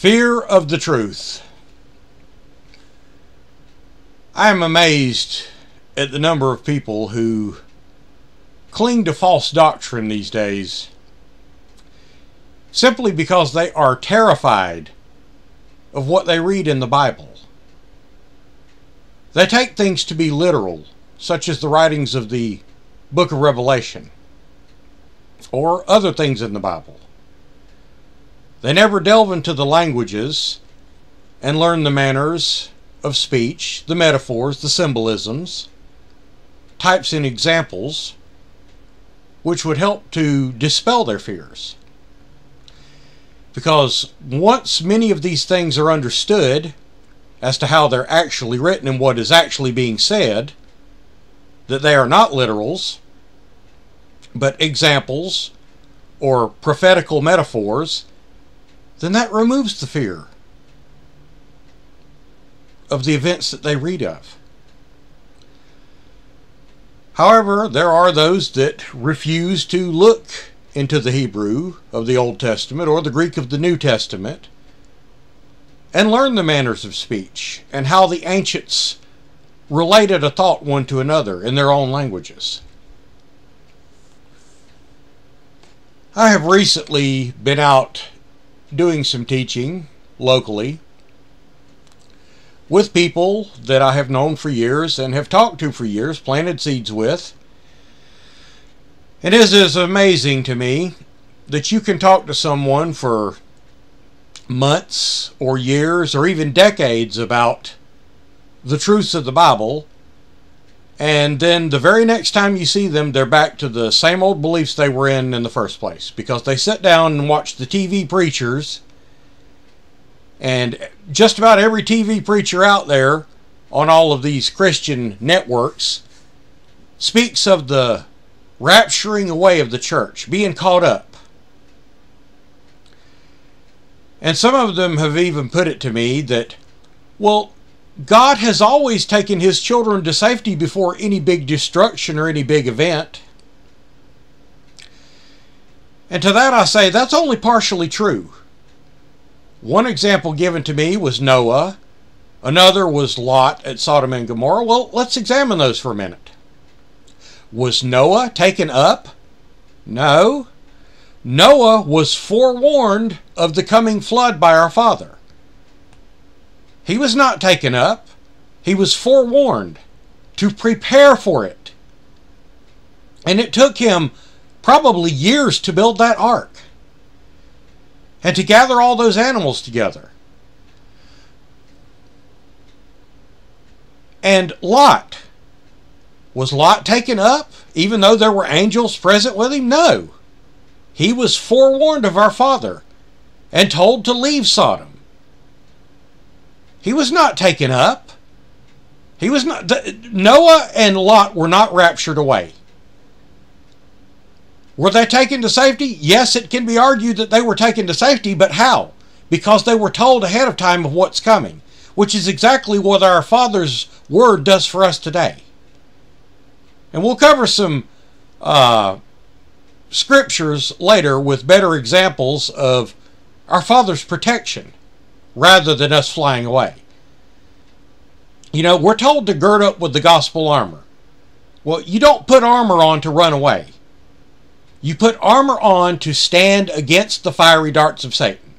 Fear of the truth. I am amazed at the number of people who cling to false doctrine these days simply because they are terrified of what they read in the Bible. They take things to be literal, such as the writings of the book of Revelation or other things in the Bible. They never delve into the languages and learn the manners of speech, the metaphors, the symbolisms, types and examples, which would help to dispel their fears. Because once many of these things are understood as to how they're actually written and what is actually being said, that they are not literals, but examples or prophetical metaphors, then that removes the fear of the events that they read of. However, there are those that refuse to look into the Hebrew of the Old Testament or the Greek of the New Testament and learn the manners of speech and how the ancients related a thought one to another in their own languages. I have recently been out doing some teaching locally with people that I have known for years and have talked to for years, planted seeds with. And it is, is amazing to me that you can talk to someone for months or years or even decades about the truths of the Bible and then the very next time you see them, they're back to the same old beliefs they were in in the first place because they sit down and watch the TV preachers. And just about every TV preacher out there on all of these Christian networks speaks of the rapturing away of the church, being caught up. And some of them have even put it to me that, well, God has always taken his children to safety before any big destruction or any big event. And to that I say that's only partially true. One example given to me was Noah. Another was Lot at Sodom and Gomorrah. Well, let's examine those for a minute. Was Noah taken up? No. Noah was forewarned of the coming flood by our Father. He was not taken up, he was forewarned to prepare for it. And it took him probably years to build that ark and to gather all those animals together. And Lot, was Lot taken up even though there were angels present with him? No. He was forewarned of our Father and told to leave Sodom. He was not taken up. He was not. Noah and Lot were not raptured away. Were they taken to safety? Yes, it can be argued that they were taken to safety, but how? Because they were told ahead of time of what's coming, which is exactly what our Father's Word does for us today. And we'll cover some uh, scriptures later with better examples of our Father's protection rather than us flying away. You know, we're told to gird up with the gospel armor. Well, you don't put armor on to run away. You put armor on to stand against the fiery darts of Satan.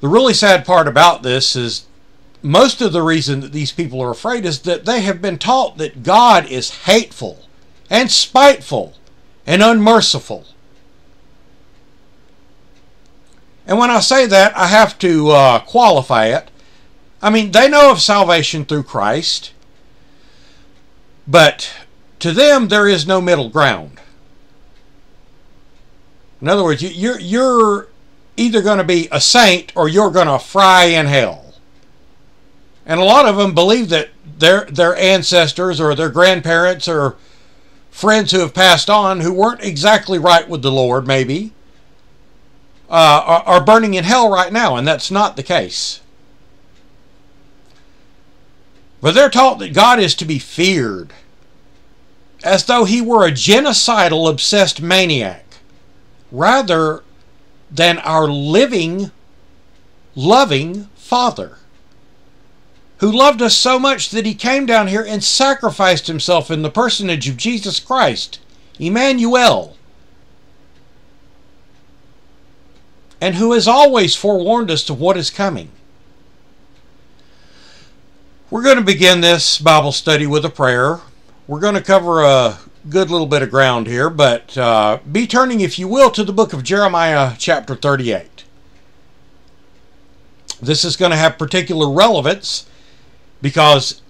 The really sad part about this is most of the reason that these people are afraid is that they have been taught that God is hateful and spiteful and unmerciful. And when I say that, I have to uh, qualify it. I mean, they know of salvation through Christ, but to them, there is no middle ground. In other words, you're, you're either going to be a saint or you're going to fry in hell. And a lot of them believe that their, their ancestors or their grandparents or friends who have passed on who weren't exactly right with the Lord, maybe, uh, are, are burning in hell right now, and that's not the case. But they're taught that God is to be feared, as though he were a genocidal, obsessed maniac. Rather, than our living, loving Father, who loved us so much that he came down here and sacrificed himself in the personage of Jesus Christ, Emmanuel, and who has always forewarned us of what is coming. We're going to begin this Bible study with a prayer. We're going to cover a good little bit of ground here, but uh, be turning, if you will, to the book of Jeremiah, chapter 38. This is going to have particular relevance because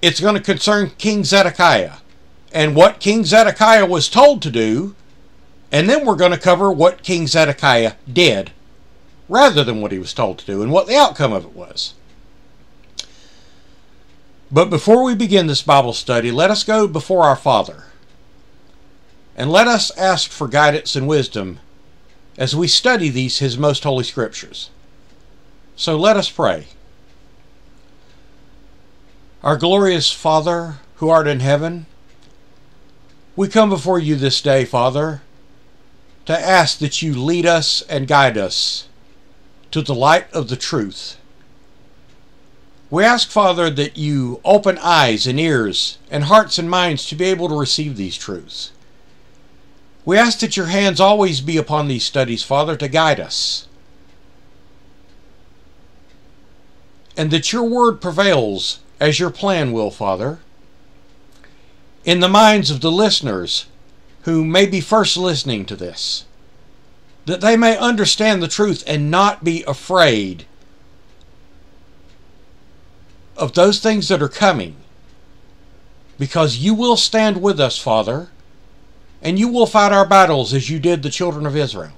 it's going to concern King Zedekiah and what King Zedekiah was told to do, and then we're going to cover what King Zedekiah did rather than what he was told to do and what the outcome of it was. But before we begin this Bible study, let us go before our Father and let us ask for guidance and wisdom as we study these His most holy scriptures. So let us pray. Our glorious Father, who art in heaven, we come before you this day, Father, to ask that you lead us and guide us to the light of the truth. We ask, Father, that you open eyes and ears and hearts and minds to be able to receive these truths. We ask that your hands always be upon these studies, Father, to guide us. And that your word prevails as your plan will, Father. In the minds of the listeners who may be first listening to this, that they may understand the truth and not be afraid of those things that are coming. Because you will stand with us, Father and you will fight our battles as you did the children of Israel.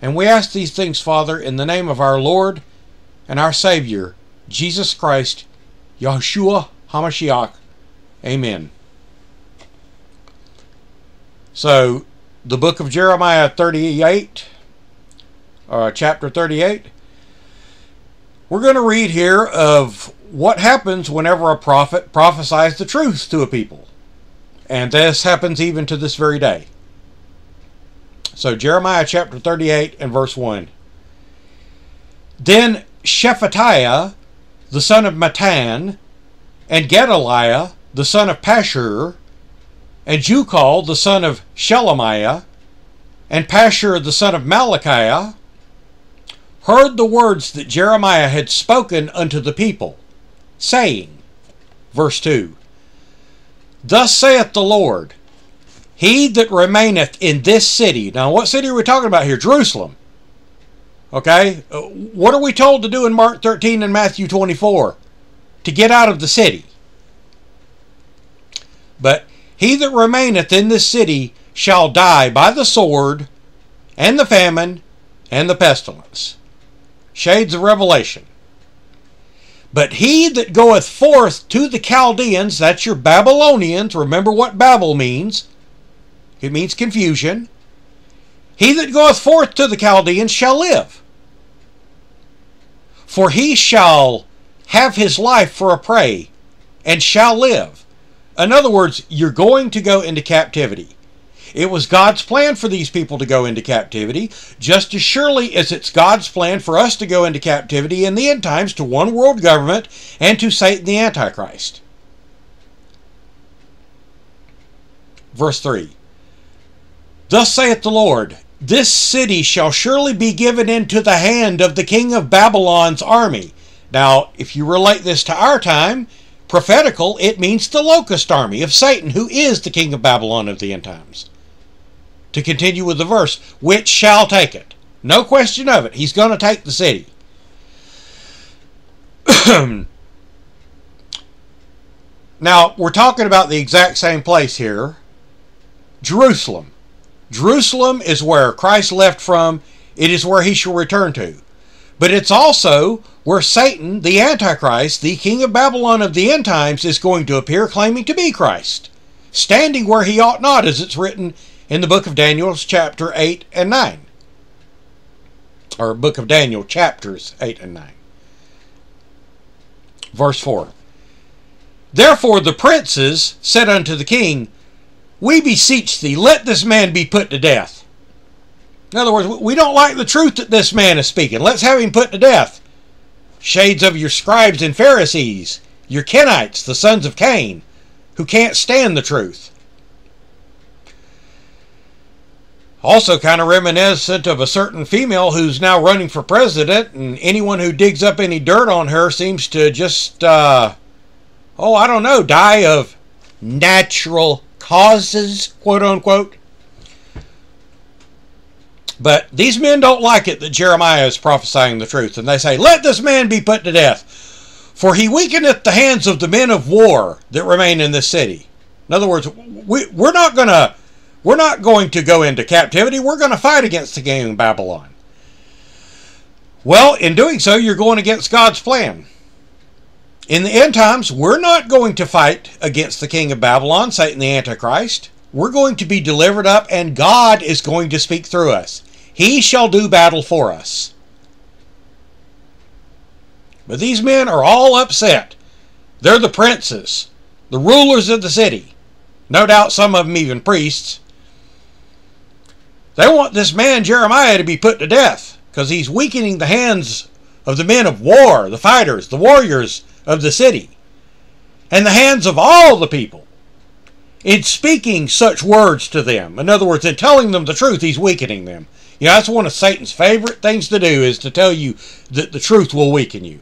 And we ask these things, Father, in the name of our Lord and our Savior, Jesus Christ, Yahushua HaMashiach. Amen. So, the book of Jeremiah 38, uh, chapter 38, we're going to read here of what happens whenever a prophet prophesies the truth to a people. And this happens even to this very day. So, Jeremiah chapter 38 and verse 1. Then Shephatiah, the son of Mattan, and Gedaliah, the son of Pashur, and Jucal, the son of Shelemiah, and Pashur, the son of Malachiah, heard the words that Jeremiah had spoken unto the people, saying, verse 2 Thus saith the Lord, He that remaineth in this city. Now, what city are we talking about here? Jerusalem. Okay? Uh, what are we told to do in Mark 13 and Matthew 24? To get out of the city. But he that remaineth in this city shall die by the sword, and the famine, and the pestilence. Shades of Revelation. But he that goeth forth to the Chaldeans, that's your Babylonians, remember what Babel means. It means confusion. He that goeth forth to the Chaldeans shall live. For he shall have his life for a prey, and shall live. In other words, you're going to go into captivity. It was God's plan for these people to go into captivity, just as surely as it's God's plan for us to go into captivity in the end times to one world government and to Satan the Antichrist. Verse 3 Thus saith the Lord, This city shall surely be given into the hand of the king of Babylon's army. Now, if you relate this to our time, prophetical, it means the locust army of Satan, who is the king of Babylon of the end times to continue with the verse, which shall take it. No question of it. He's going to take the city. now, we're talking about the exact same place here Jerusalem. Jerusalem is where Christ left from, it is where he shall return to. But it's also where Satan, the Antichrist, the king of Babylon of the end times, is going to appear claiming to be Christ, standing where he ought not, as it's written in the book of Daniel, chapter 8 and 9. Or book of Daniel, chapters 8 and 9. Verse 4 Therefore the princes said unto the king, We beseech thee, let this man be put to death. In other words, we don't like the truth that this man is speaking. Let's have him put to death. Shades of your scribes and Pharisees, your Kenites, the sons of Cain, who can't stand the truth. Also, kind of reminiscent of a certain female who's now running for president, and anyone who digs up any dirt on her seems to just, uh, oh, I don't know, die of natural causes, quote unquote. But these men don't like it that Jeremiah is prophesying the truth, and they say, Let this man be put to death, for he weakeneth the hands of the men of war that remain in this city. In other words, we, we're not to we're not going to go into captivity. We're going to fight against the king of Babylon. Well, in doing so, you're going against God's plan. In the end times, we're not going to fight against the king of Babylon, Satan the Antichrist. We're going to be delivered up, and God is going to speak through us. He shall do battle for us. But these men are all upset. They're the princes, the rulers of the city. No doubt some of them even priests. They want this man Jeremiah to be put to death because he's weakening the hands of the men of war, the fighters, the warriors of the city, and the hands of all the people. In speaking such words to them, in other words, in telling them the truth, he's weakening them. You know, that's one of Satan's favorite things to do is to tell you that the truth will weaken you.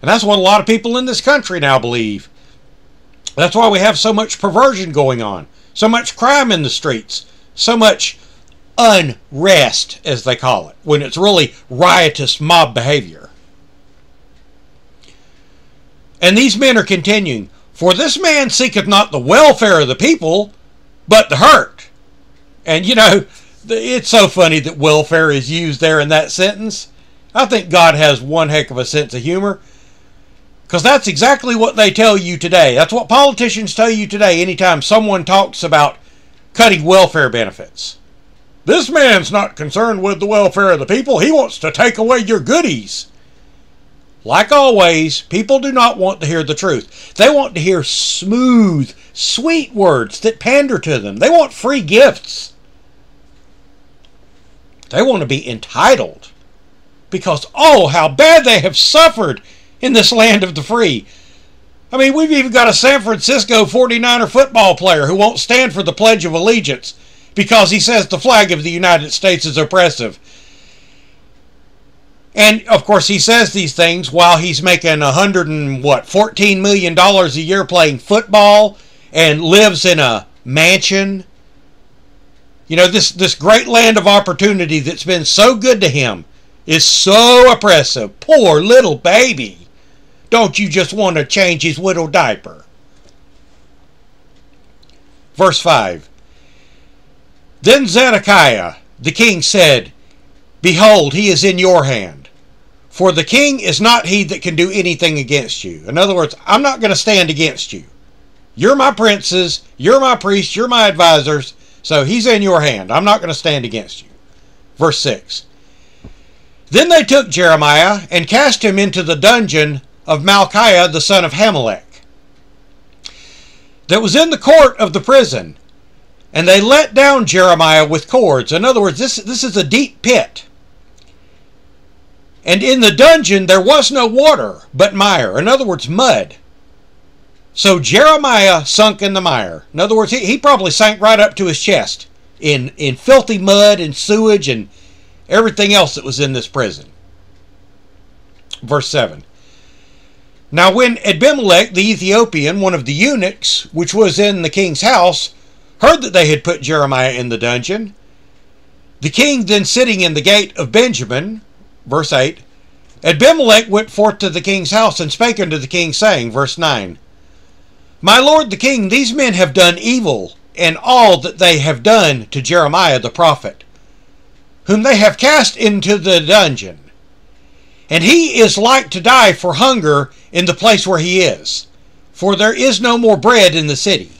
And that's what a lot of people in this country now believe. That's why we have so much perversion going on, so much crime in the streets, so much unrest, as they call it, when it's really riotous mob behavior. And these men are continuing, For this man seeketh not the welfare of the people, but the hurt. And you know, it's so funny that welfare is used there in that sentence. I think God has one heck of a sense of humor. Because that's exactly what they tell you today. That's what politicians tell you today anytime someone talks about cutting welfare benefits. This man's not concerned with the welfare of the people. He wants to take away your goodies. Like always, people do not want to hear the truth. They want to hear smooth, sweet words that pander to them. They want free gifts. They want to be entitled because, oh, how bad they have suffered in this land of the free. I mean, we've even got a San Francisco 49er football player who won't stand for the Pledge of Allegiance because he says the flag of the United States is oppressive. And of course, he says these things while he's making a hundred and what, fourteen million dollars a year playing football, and lives in a mansion. You know, this this great land of opportunity that's been so good to him is so oppressive. Poor little baby. Don't you just want to change his little diaper? Verse 5 then Zedekiah the king said, Behold, he is in your hand. For the king is not he that can do anything against you. In other words, I'm not going to stand against you. You're my princes, you're my priests, you're my advisors, so he's in your hand. I'm not going to stand against you. Verse 6 Then they took Jeremiah and cast him into the dungeon of Malchiah the son of Hammelech, that was in the court of the prison, and they let down Jeremiah with cords. In other words, this, this is a deep pit. And in the dungeon there was no water, but mire. In other words, mud. So Jeremiah sunk in the mire. In other words, he, he probably sank right up to his chest in, in filthy mud and sewage and everything else that was in this prison. Verse 7. Now, when Abimelech the Ethiopian, one of the eunuchs, which was in the king's house, heard that they had put Jeremiah in the dungeon. The king then sitting in the gate of Benjamin, verse 8, Abimelech went forth to the king's house and spake unto the king, saying, verse 9, My lord the king, these men have done evil, and all that they have done to Jeremiah the prophet, whom they have cast into the dungeon. And he is like to die for hunger in the place where he is, for there is no more bread in the city.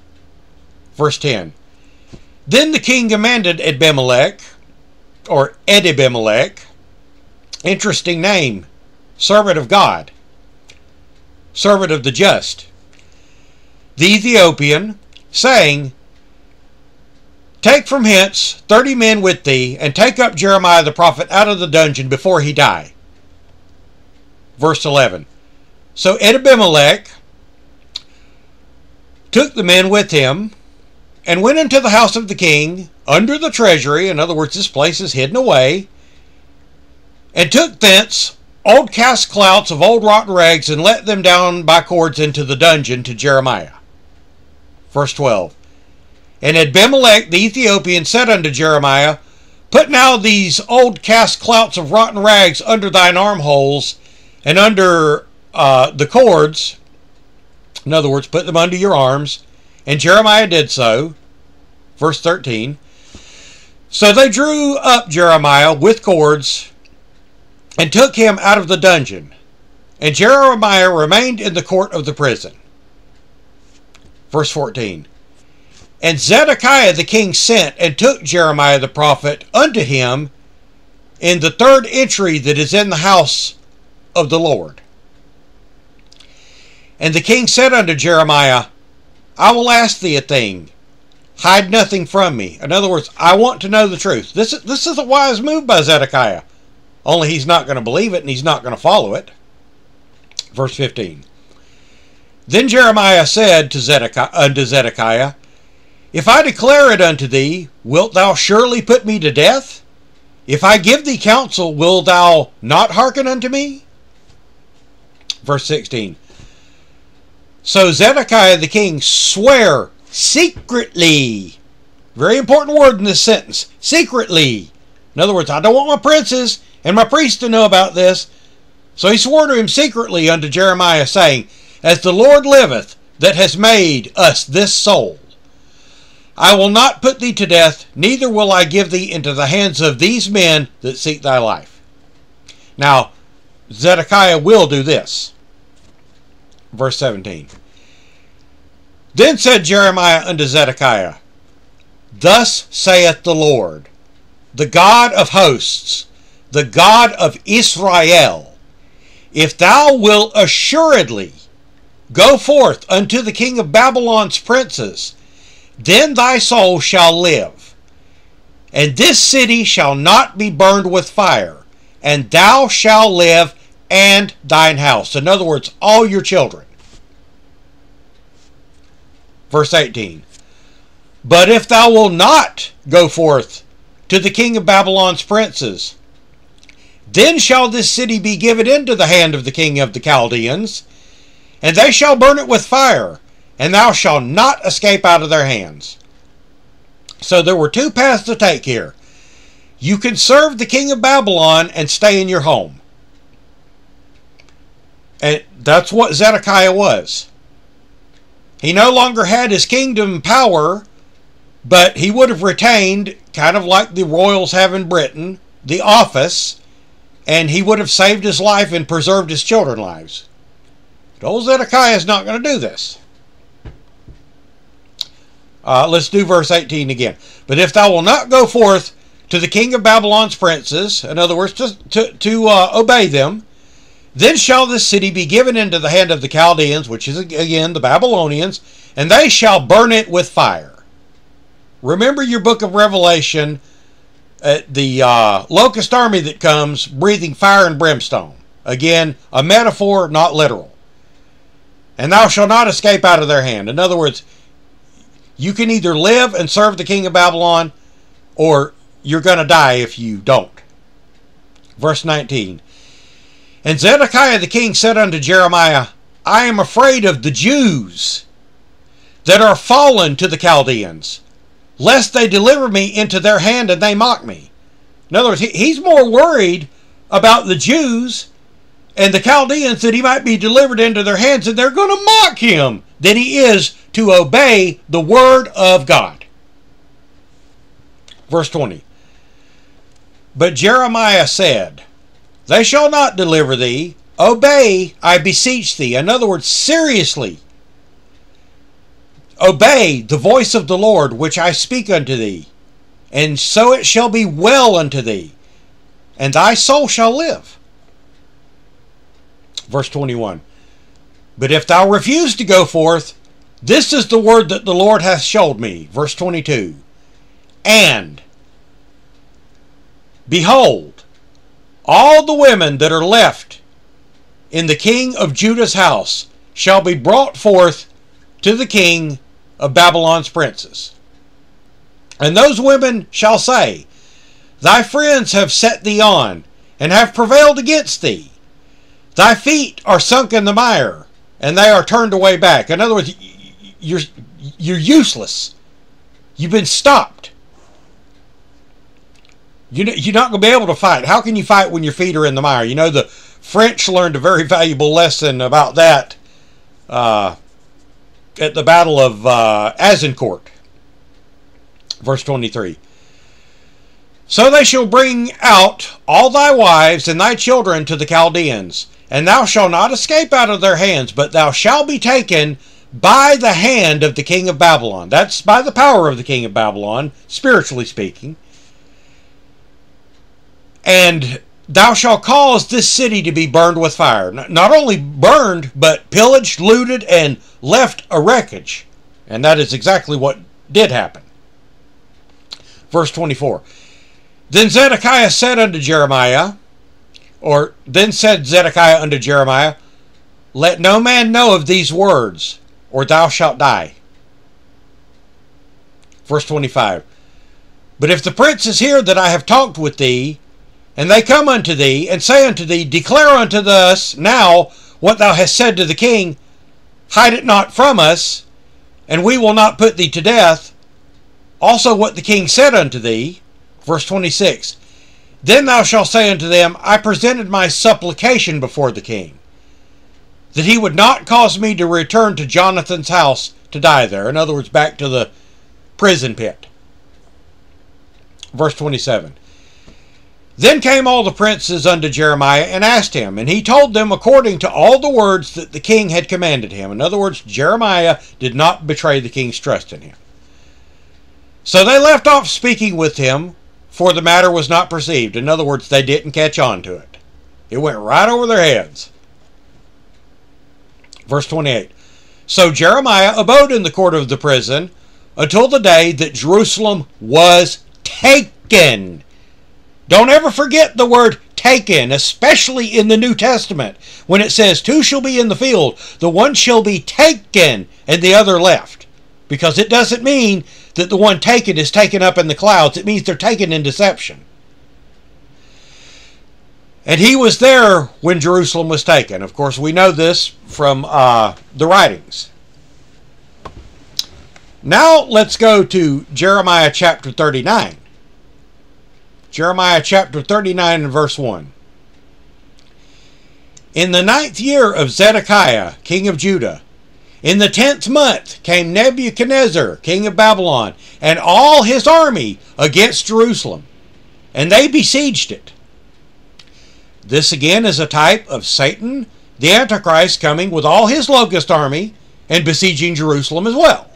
Verse 10 Then the king commanded Abimelech, or Ebed-melech, interesting name, servant of God, servant of the just, the Ethiopian, saying, Take from hence thirty men with thee, and take up Jeremiah the prophet out of the dungeon before he die. Verse 11. So Abimelech took the men with him and went into the house of the king under the treasury. In other words, this place is hidden away. And took thence old cast clouts of old rotten rags and let them down by cords into the dungeon to Jeremiah. Verse 12. And Abimelech the Ethiopian said unto Jeremiah, Put now these old cast clouts of rotten rags under thine armholes and under uh, the cords. In other words, put them under your arms. And Jeremiah did so. Verse 13. So they drew up Jeremiah with cords and took him out of the dungeon. And Jeremiah remained in the court of the prison. Verse 14. And Zedekiah the king sent and took Jeremiah the prophet unto him in the third entry that is in the house of the Lord. And the king said unto Jeremiah, I will ask thee a thing. Hide nothing from me. In other words, I want to know the truth. This is, this is a wise move by Zedekiah. Only he's not going to believe it and he's not going to follow it. Verse 15. Then Jeremiah said to Zedekiah, uh, unto Zedekiah, If I declare it unto thee, wilt thou surely put me to death? If I give thee counsel, wilt thou not hearken unto me? Verse 16. So Zedekiah the king sware secretly. Very important word in this sentence. Secretly. In other words, I don't want my princes and my priests to know about this. So he swore to him secretly unto Jeremiah, saying, As the Lord liveth, that has made us this soul, I will not put thee to death, neither will I give thee into the hands of these men that seek thy life. Now, Zedekiah will do this. Verse 17. Then said Jeremiah unto Zedekiah, Thus saith the Lord, the God of hosts, the God of Israel, if thou wilt assuredly go forth unto the king of Babylon's princes, then thy soul shall live. And this city shall not be burned with fire, and thou shalt live and thine house. In other words, all your children. Verse 18. But if thou wilt not go forth to the king of Babylon's princes, then shall this city be given into the hand of the king of the Chaldeans, and they shall burn it with fire, and thou shalt not escape out of their hands. So there were two paths to take here. You can serve the king of Babylon and stay in your home. And that's what Zedekiah was. He no longer had his kingdom power, but he would have retained, kind of like the royals have in Britain, the office, and he would have saved his life and preserved his children's lives. But old Zedekiah is not going to do this. Uh, let's do verse 18 again. But if thou wilt not go forth to the king of Babylon's princes, in other words, to, to, to uh, obey them, then shall this city be given into the hand of the Chaldeans, which is again the Babylonians, and they shall burn it with fire. Remember your book of Revelation, uh, the uh, locust army that comes breathing fire and brimstone. Again, a metaphor, not literal. And thou shalt not escape out of their hand. In other words, you can either live and serve the king of Babylon, or you're going to die if you don't. Verse 19 and Zedekiah the king said unto Jeremiah, I am afraid of the Jews that are fallen to the Chaldeans, lest they deliver me into their hand and they mock me. In other words, he's more worried about the Jews and the Chaldeans that he might be delivered into their hands and they're going to mock him than he is to obey the word of God. Verse 20. But Jeremiah said, they shall not deliver thee. Obey, I beseech thee. In other words, seriously. Obey the voice of the Lord, which I speak unto thee. And so it shall be well unto thee, and thy soul shall live. Verse 21. But if thou refuse to go forth, this is the word that the Lord hath showed me. Verse 22. And, behold, all the women that are left in the king of Judah's house shall be brought forth to the king of Babylon's princes. And those women shall say, Thy friends have set thee on, and have prevailed against thee. Thy feet are sunk in the mire, and they are turned away back. In other words, you're, you're useless. You've been stopped. You're not going to be able to fight. How can you fight when your feet are in the mire? You know, the French learned a very valuable lesson about that uh, at the Battle of uh, Azincourt. Verse 23. So they shall bring out all thy wives and thy children to the Chaldeans, and thou shalt not escape out of their hands, but thou shalt be taken by the hand of the king of Babylon. That's by the power of the king of Babylon, spiritually speaking. And thou shalt cause this city to be burned with fire. Not only burned, but pillaged, looted, and left a wreckage. And that is exactly what did happen. Verse 24. Then Zedekiah said unto Jeremiah, or then said Zedekiah unto Jeremiah, Let no man know of these words, or thou shalt die. Verse 25. But if the prince is here that I have talked with thee, and they come unto thee, and say unto thee, Declare unto us now what thou hast said to the king, hide it not from us, and we will not put thee to death. Also what the king said unto thee, Verse 26 Then thou shalt say unto them, I presented my supplication before the king, that he would not cause me to return to Jonathan's house to die there. In other words, back to the prison pit. Verse 27 Then came all the princes unto Jeremiah and asked him, and he told them according to all the words that the king had commanded him. In other words, Jeremiah did not betray the king's trust in him. So they left off speaking with him for the matter was not perceived. In other words, they didn't catch on to it. It went right over their heads. Verse 28 So Jeremiah abode in the court of the prison until the day that Jerusalem was taken. Don't ever forget the word taken, especially in the New Testament, when it says, Two shall be in the field, the one shall be taken, and the other left. Because it doesn't mean that the one taken is taken up in the clouds. It means they're taken in deception. And he was there when Jerusalem was taken. Of course, we know this from uh, the writings. Now let's go to Jeremiah chapter 39. Jeremiah chapter 39 and verse 1. In the ninth year of Zedekiah, king of Judah, in the tenth month came Nebuchadnezzar, king of Babylon, and all his army against Jerusalem, and they besieged it. This again is a type of Satan, the Antichrist, coming with all his locust army and besieging Jerusalem as well.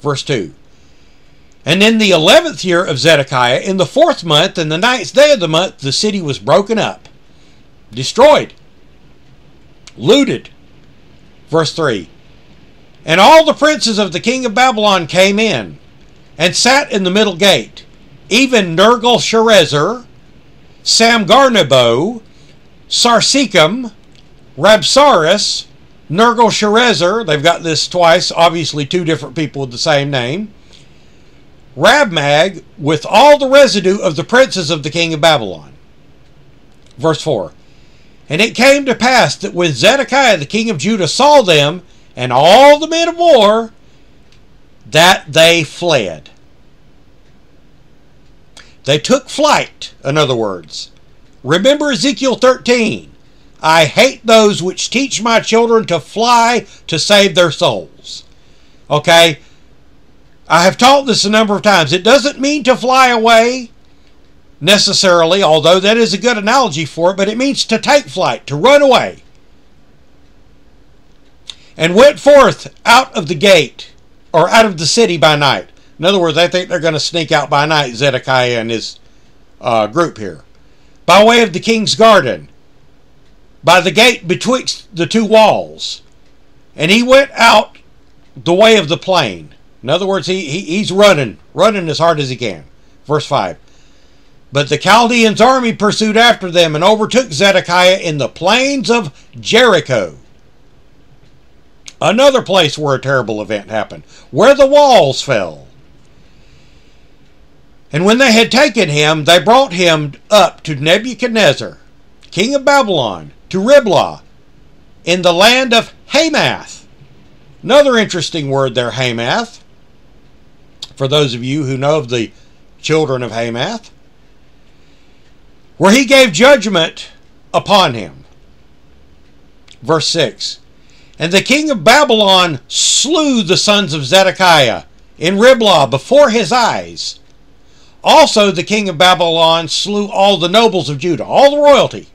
Verse 2. And in the eleventh year of Zedekiah, in the fourth month, and the ninth day of the month, the city was broken up, destroyed, looted. Verse 3 and all the princes of the king of Babylon came in, and sat in the middle gate, even Nergal-sharezer, Samgarnebo, Sarsekim, Rabsaris, Nergal-sharezer, they've got this twice, obviously two different people with the same name, Rabmag, with all the residue of the princes of the king of Babylon. Verse 4 And it came to pass that when Zedekiah the king of Judah saw them, and all the men of war that they fled. They took flight, in other words. Remember Ezekiel 13. I hate those which teach my children to fly to save their souls. Okay? I have taught this a number of times. It doesn't mean to fly away necessarily, although that is a good analogy for it, but it means to take flight, to run away and went forth out of the gate, or out of the city by night. In other words, I think they're going to sneak out by night, Zedekiah and his uh, group here. By way of the king's garden, by the gate betwixt the two walls. And he went out the way of the plain. In other words, he, he he's running, running as hard as he can. Verse 5. But the Chaldeans' army pursued after them and overtook Zedekiah in the plains of Jericho. Another place where a terrible event happened, where the walls fell. And when they had taken him, they brought him up to Nebuchadnezzar, king of Babylon, to Riblah, in the land of Hamath. Another interesting word there, Hamath, for those of you who know of the children of Hamath, where he gave judgment upon him. Verse 6 And the king of Babylon slew the sons of Zedekiah in Riblah before his eyes also, the king of Babylon slew all the nobles of Judah, all the royalty,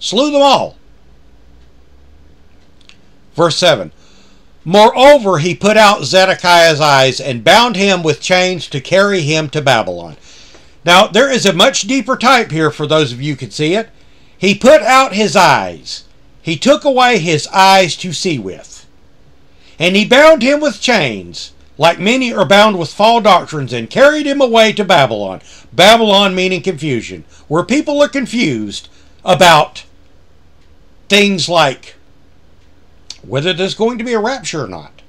slew them all. Verse 7 Moreover, he put out Zedekiah's eyes and bound him with chains to carry him to Babylon. Now, there is a much deeper type here for those of you who can see it. He put out his eyes, he took away his eyes to see with, and he bound him with chains like many are bound with false doctrines, and carried him away to Babylon. Babylon meaning confusion, where people are confused about things like whether there's going to be a rapture or not.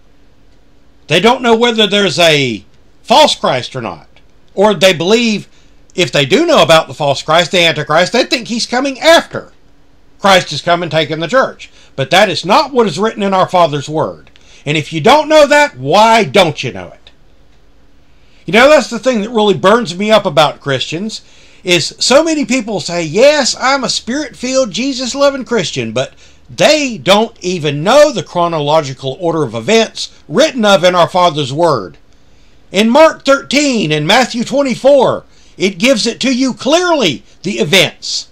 They don't know whether there's a false Christ or not. Or they believe, if they do know about the false Christ, the Antichrist, they think he's coming after Christ has come and taken the church. But that is not what is written in our Father's Word. And if you don't know that, why don't you know it? You know, that's the thing that really burns me up about Christians is so many people say, "Yes, I'm a spirit-filled, Jesus-loving Christian," but they don't even know the chronological order of events written of in our Father's word. In Mark 13 and Matthew 24, it gives it to you clearly the events.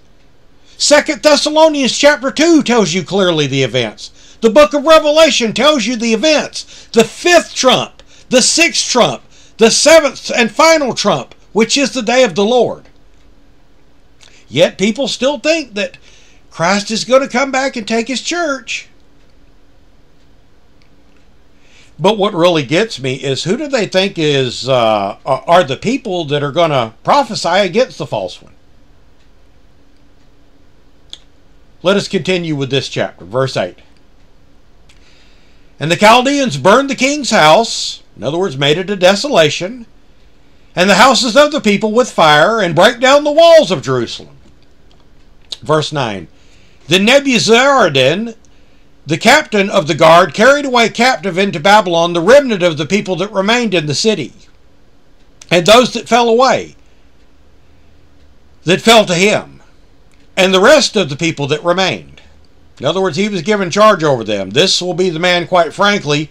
Second Thessalonians chapter 2 tells you clearly the events. The book of Revelation tells you the events. The fifth trump, the sixth trump, the seventh and final trump, which is the day of the Lord. Yet people still think that Christ is going to come back and take his church. But what really gets me is who do they think is uh, are the people that are going to prophesy against the false one? Let us continue with this chapter, verse 8. And the Chaldeans burned the king's house, in other words, made it a desolation, and the houses of the people with fire, and break down the walls of Jerusalem. Verse 9 Then Nebuzaradan, the captain of the guard, carried away captive into Babylon the remnant of the people that remained in the city, and those that fell away, that fell to him, and the rest of the people that remained. In other words, he was given charge over them. This will be the man, quite frankly,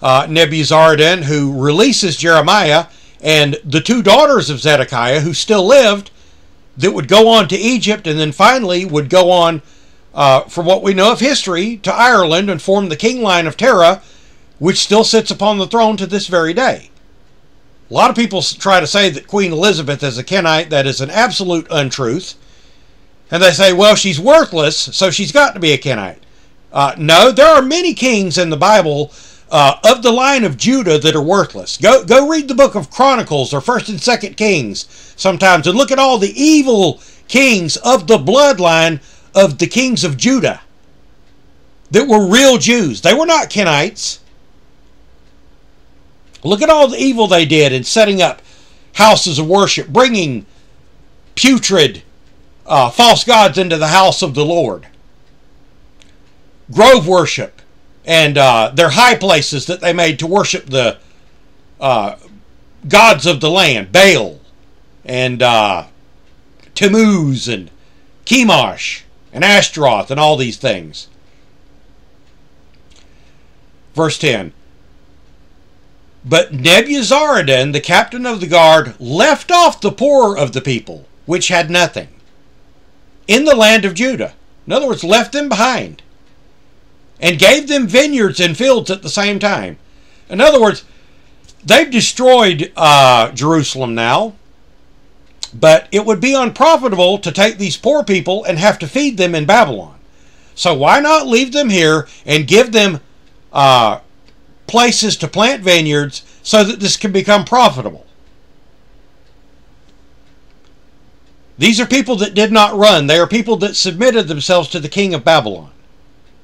uh, Nebuzaradan, who releases Jeremiah and the two daughters of Zedekiah, who still lived, that would go on to Egypt and then finally would go on, uh, from what we know of history, to Ireland and form the king line of Terah, which still sits upon the throne to this very day. A lot of people try to say that Queen Elizabeth is a Kenite. That is an absolute untruth. And they say, well, she's worthless, so she's got to be a Kenite. Uh, no, there are many kings in the Bible uh, of the line of Judah that are worthless. Go, go read the book of Chronicles or 1st and 2nd Kings sometimes and look at all the evil kings of the bloodline of the kings of Judah that were real Jews. They were not Kenites. Look at all the evil they did in setting up houses of worship, bringing putrid uh, false gods into the house of the Lord. Grove worship and uh, their high places that they made to worship the uh, gods of the land, Baal and uh, Tammuz and Chemosh and Ashtaroth and all these things. Verse 10 But Nebuzaradan, the captain of the guard, left off the poor of the people, which had nothing in the land of Judah. In other words, left them behind and gave them vineyards and fields at the same time. In other words, they've destroyed uh, Jerusalem now, but it would be unprofitable to take these poor people and have to feed them in Babylon. So why not leave them here and give them uh, places to plant vineyards so that this can become profitable. These are people that did not run. They are people that submitted themselves to the king of Babylon.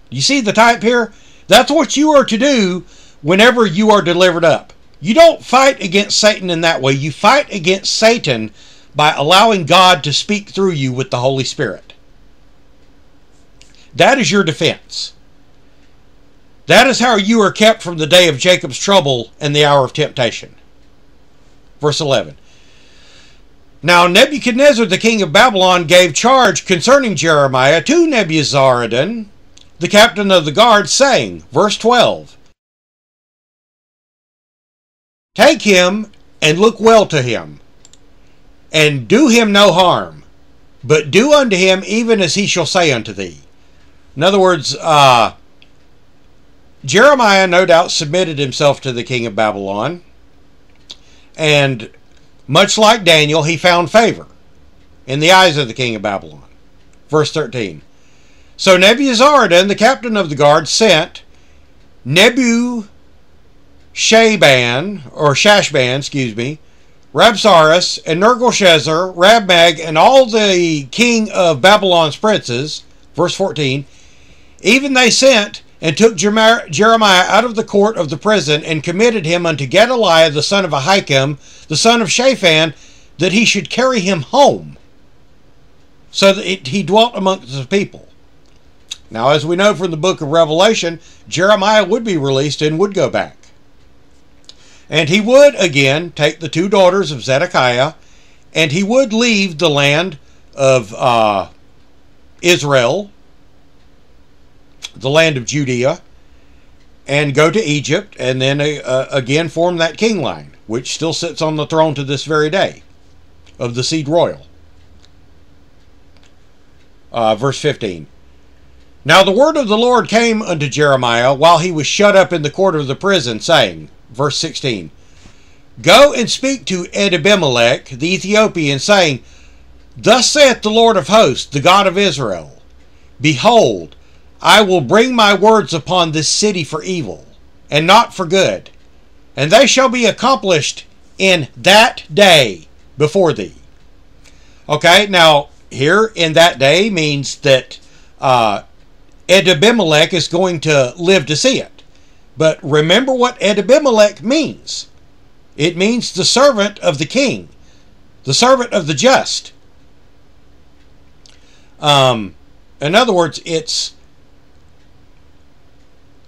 You see the type here? That's what you are to do whenever you are delivered up. You don't fight against Satan in that way. You fight against Satan by allowing God to speak through you with the Holy Spirit. That is your defense. That is how you are kept from the day of Jacob's trouble and the hour of temptation. Verse 11. Now Nebuchadnezzar the king of Babylon gave charge concerning Jeremiah to Nebuzaradan, the captain of the guard, saying, verse 12, Take him and look well to him, and do him no harm, but do unto him even as he shall say unto thee. In other words, uh, Jeremiah no doubt submitted himself to the king of Babylon, and much like Daniel, he found favor in the eyes of the king of Babylon. Verse 13. So Nebuzaradan, the captain of the guard, sent Nebu Shaban, or Shashban, excuse me, Rabsaris, and Nergal-Shazzar, Rabmag, and all the king of Babylon's princes, verse 14, even they sent and took Jeremiah out of the court of the prison and committed him unto Gedaliah the son of Ahikam, the son of Shaphan, that he should carry him home, so that it, he dwelt amongst the people. Now, as we know from the book of Revelation, Jeremiah would be released and would go back. And he would again take the two daughters of Zedekiah, and he would leave the land of uh, Israel the land of Judea and go to Egypt and then uh, again form that king line, which still sits on the throne to this very day of the seed royal. Uh, verse 15. Now the word of the Lord came unto Jeremiah while he was shut up in the court of the prison, saying, verse 16, Go and speak to Ebed-melech the Ethiopian, saying, Thus saith the Lord of hosts, the God of Israel, Behold, I will bring my words upon this city for evil, and not for good, and they shall be accomplished in that day before thee. Okay, now here in that day means that uh, Ebed-melech is going to live to see it. But remember what Ebed-melech means. It means the servant of the king, the servant of the just. Um, in other words, it's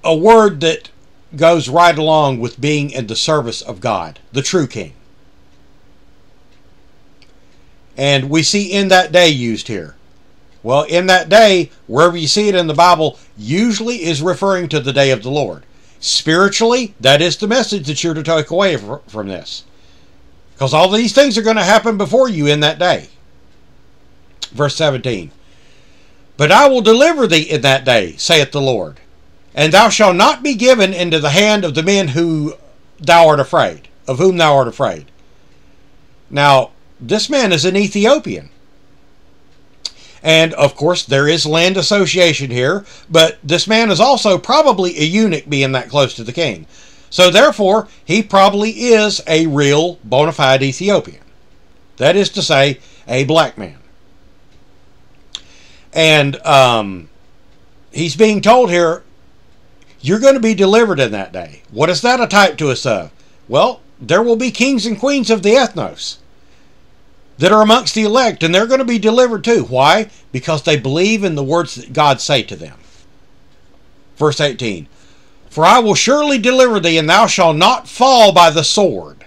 a word that goes right along with being in the service of God, the true King. And we see in that day used here. Well, in that day, wherever you see it in the Bible, usually is referring to the day of the Lord. Spiritually, that is the message that you're to take away from this. Because all these things are going to happen before you in that day. Verse 17 But I will deliver thee in that day, saith the Lord, and thou shalt not be given into the hand of the men who thou art afraid, of whom thou art afraid. Now, this man is an Ethiopian. And of course, there is land association here, but this man is also probably a eunuch being that close to the king. So therefore, he probably is a real bona fide Ethiopian. That is to say, a black man. And um, he's being told here, you're going to be delivered in that day. What is that a type to us of? Well, there will be kings and queens of the ethnos that are amongst the elect, and they're going to be delivered too. Why? Because they believe in the words that God say to them. Verse 18 For I will surely deliver thee, and thou shalt not fall by the sword.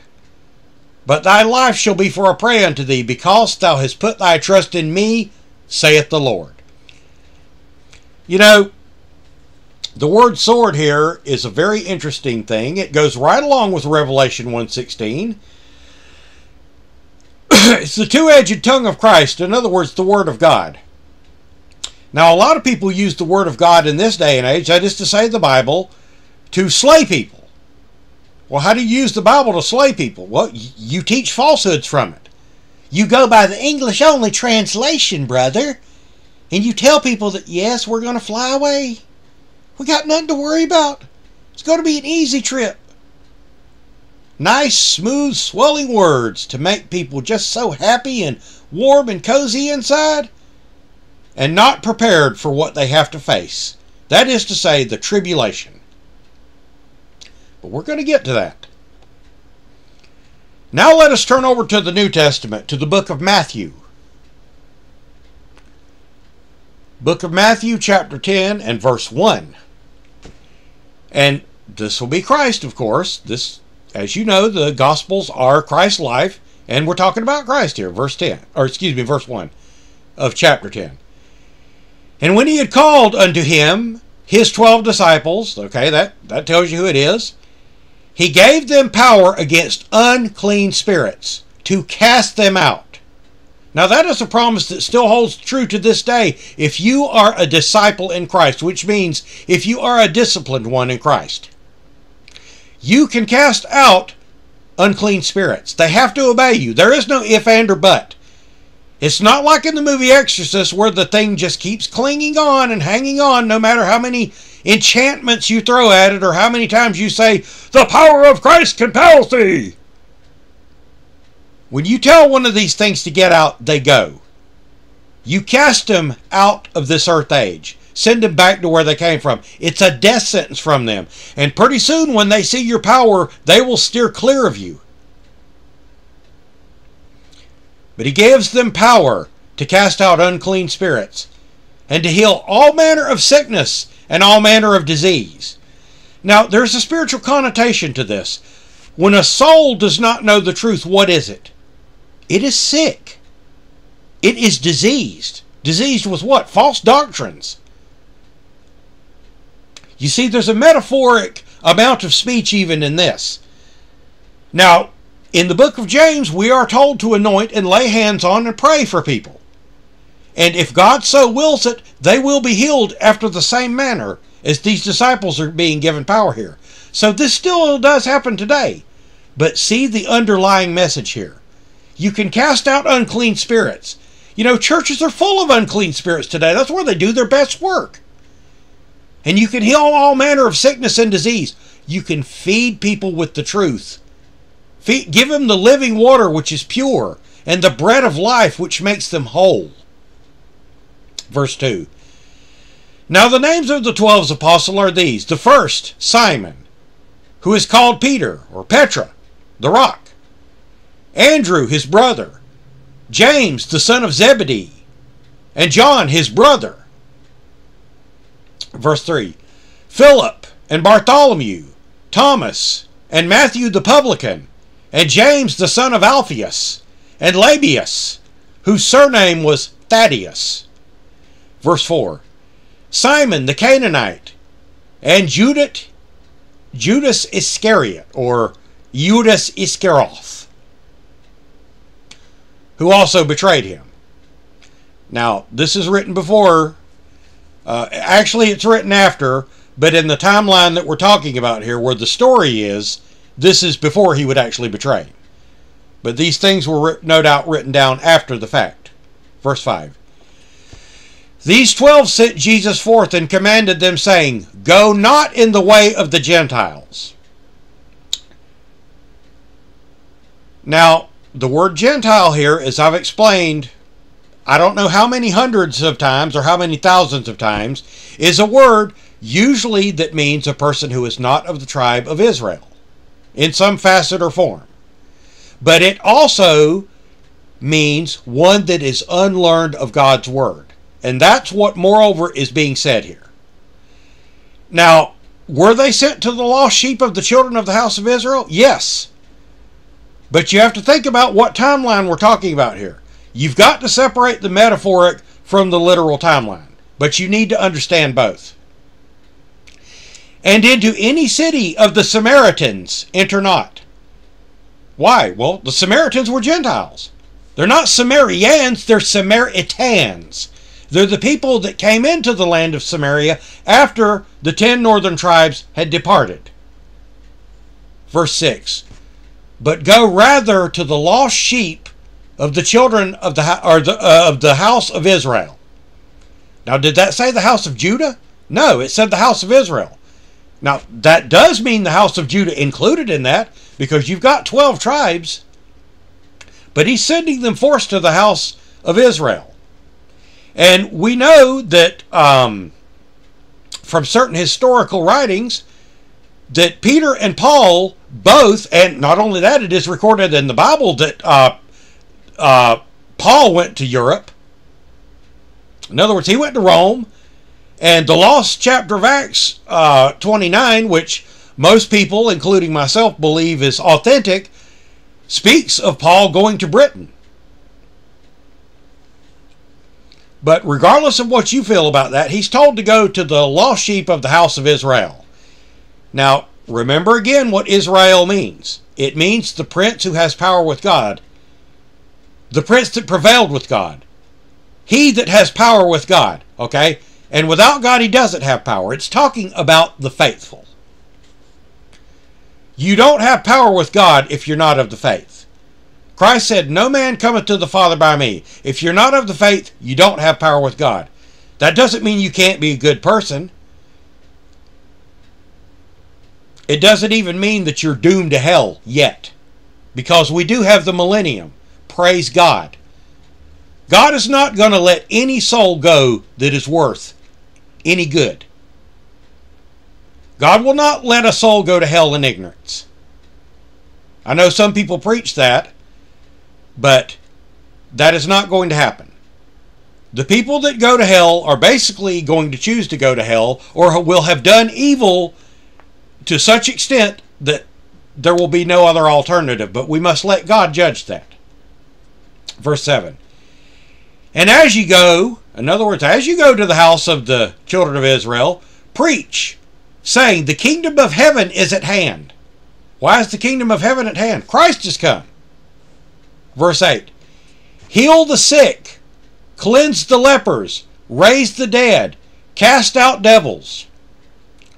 But thy life shall be for a prey unto thee, because thou hast put thy trust in me, saith the Lord. You know, the word sword here is a very interesting thing. It goes right along with Revelation 1:16. it's the two-edged tongue of Christ, in other words, the word of God. Now, a lot of people use the word of God in this day and age, that is to say the Bible, to slay people. Well, how do you use the Bible to slay people? Well, you teach falsehoods from it. You go by the English only translation, brother, and you tell people that, yes, we're going to fly away. We got nothing to worry about. It's going to be an easy trip. Nice, smooth, swelling words to make people just so happy and warm and cozy inside, and not prepared for what they have to face. That is to say, the tribulation. But we're going to get to that. Now let us turn over to the New Testament, to the book of Matthew. Book of Matthew, chapter 10, and verse 1. And this will be Christ, of course. This, as you know, the Gospels are Christ's life, and we're talking about Christ here, verse 10, or excuse me, verse 1 of chapter 10. And when he had called unto him his twelve disciples, okay, that, that tells you who it is, he gave them power against unclean spirits to cast them out. Now, that is a promise that still holds true to this day if you are a disciple in Christ, which means if you are a disciplined one in Christ. You can cast out unclean spirits. They have to obey you. There is no if, and, or but. It's not like in the movie Exorcist where the thing just keeps clinging on and hanging on no matter how many enchantments you throw at it or how many times you say, The power of Christ compels thee. When you tell one of these things to get out, they go. You cast them out of this earth age. Send them back to where they came from. It's a death sentence from them. And pretty soon, when they see your power, they will steer clear of you. But he gives them power to cast out unclean spirits and to heal all manner of sickness and all manner of disease. Now, there's a spiritual connotation to this. When a soul does not know the truth, what is it? It is sick. It is diseased. Diseased with what? False doctrines. You see, there's a metaphoric amount of speech even in this. Now, in the book of James, we are told to anoint and lay hands on and pray for people. And if God so wills it, they will be healed after the same manner as these disciples are being given power here. So this still does happen today. But see the underlying message here. You can cast out unclean spirits. You know, churches are full of unclean spirits today. That's where they do their best work. And you can heal all manner of sickness and disease. You can feed people with the truth. Feed, give them the living water which is pure, and the bread of life which makes them whole. Verse 2. Now the names of the twelve apostles are these. The first, Simon, who is called Peter, or Petra, the rock. Andrew, his brother. James, the son of Zebedee. And John, his brother. Verse 3 Philip and Bartholomew, Thomas and Matthew the publican, and James the son of Alphaeus, and Lebbaeus, whose surname was Thaddaeus. Verse 4 Simon the Canaanite, and Judas, Judas Iscariot, or Judas Iscariot, who also betrayed him. Now, this is written before uh, actually, it's written after, but in the timeline that we're talking about here, where the story is, this is before he would actually betray. But these things were no doubt written down after the fact. Verse 5. These twelve sent Jesus forth and commanded them, saying, Go not in the way of the Gentiles. Now, the word Gentile here, as I've explained I don't know how many hundreds of times or how many thousands of times, is a word usually that means a person who is not of the tribe of Israel in some facet or form. But it also means one that is unlearned of God's word. And that's what, moreover, is being said here. Now, were they sent to the lost sheep of the children of the house of Israel? Yes. But you have to think about what timeline we're talking about here. You've got to separate the metaphoric from the literal timeline, but you need to understand both. And into any city of the Samaritans enter not. Why? Well, the Samaritans were Gentiles. They're not Samaritans, they're Samaritans. They're the people that came into the land of Samaria after the ten northern tribes had departed. Verse 6 But go rather to the lost sheep of the children of the or the, uh, of the house of Israel. Now, did that say the house of Judah? No, it said the house of Israel. Now, that does mean the house of Judah included in that because you've got 12 tribes. But he's sending them forth to the house of Israel. And we know that um, from certain historical writings that Peter and Paul both, and not only that, it is recorded in the Bible that uh, uh, Paul went to Europe. In other words, he went to Rome, and the lost chapter of Acts uh, 29, which most people, including myself, believe is authentic, speaks of Paul going to Britain. But regardless of what you feel about that, he's told to go to the lost sheep of the house of Israel. Now, remember again what Israel means it means the prince who has power with God, the prince that prevailed with God, he that has power with God, okay? And without God, he doesn't have power. It's talking about the faithful. You don't have power with God if you're not of the faith. Christ said, No man cometh to the Father by me. If you're not of the faith, you don't have power with God. That doesn't mean you can't be a good person. It doesn't even mean that you're doomed to hell yet. Because we do have the millennium. Praise God. God is not going to let any soul go that is worth any good. God will not let a soul go to hell in ignorance. I know some people preach that, but that is not going to happen. The people that go to hell are basically going to choose to go to hell or will have done evil to such extent that there will be no other alternative, but we must let God judge that. Verse 7 And as you go, in other words, as you go to the house of the children of Israel, preach saying, The kingdom of heaven is at hand. Why is the kingdom of heaven at hand? Christ has come. Verse 8 Heal the sick, cleanse the lepers, raise the dead, cast out devils.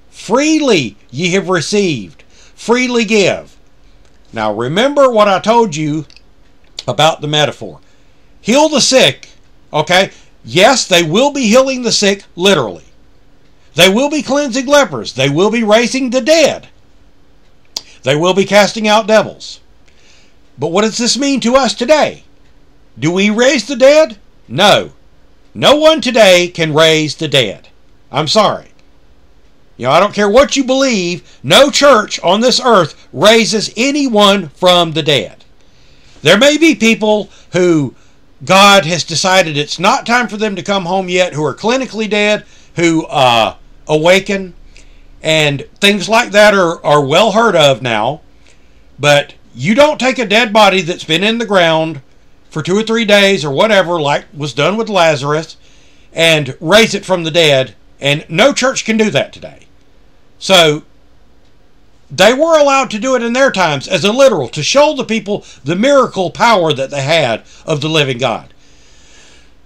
Freely ye have received, freely give. Now remember what I told you about the metaphor. Heal the sick, okay? Yes, they will be healing the sick literally. They will be cleansing lepers. They will be raising the dead. They will be casting out devils. But what does this mean to us today? Do we raise the dead? No. No one today can raise the dead. I'm sorry. You know, I don't care what you believe, no church on this earth raises anyone from the dead. There may be people who God has decided it's not time for them to come home yet, who are clinically dead, who uh, awaken, and things like that are, are well heard of now. But you don't take a dead body that's been in the ground for two or three days or whatever, like was done with Lazarus, and raise it from the dead. And no church can do that today. So they were allowed to do it in their times as a literal to show the people the miracle power that they had of the living God.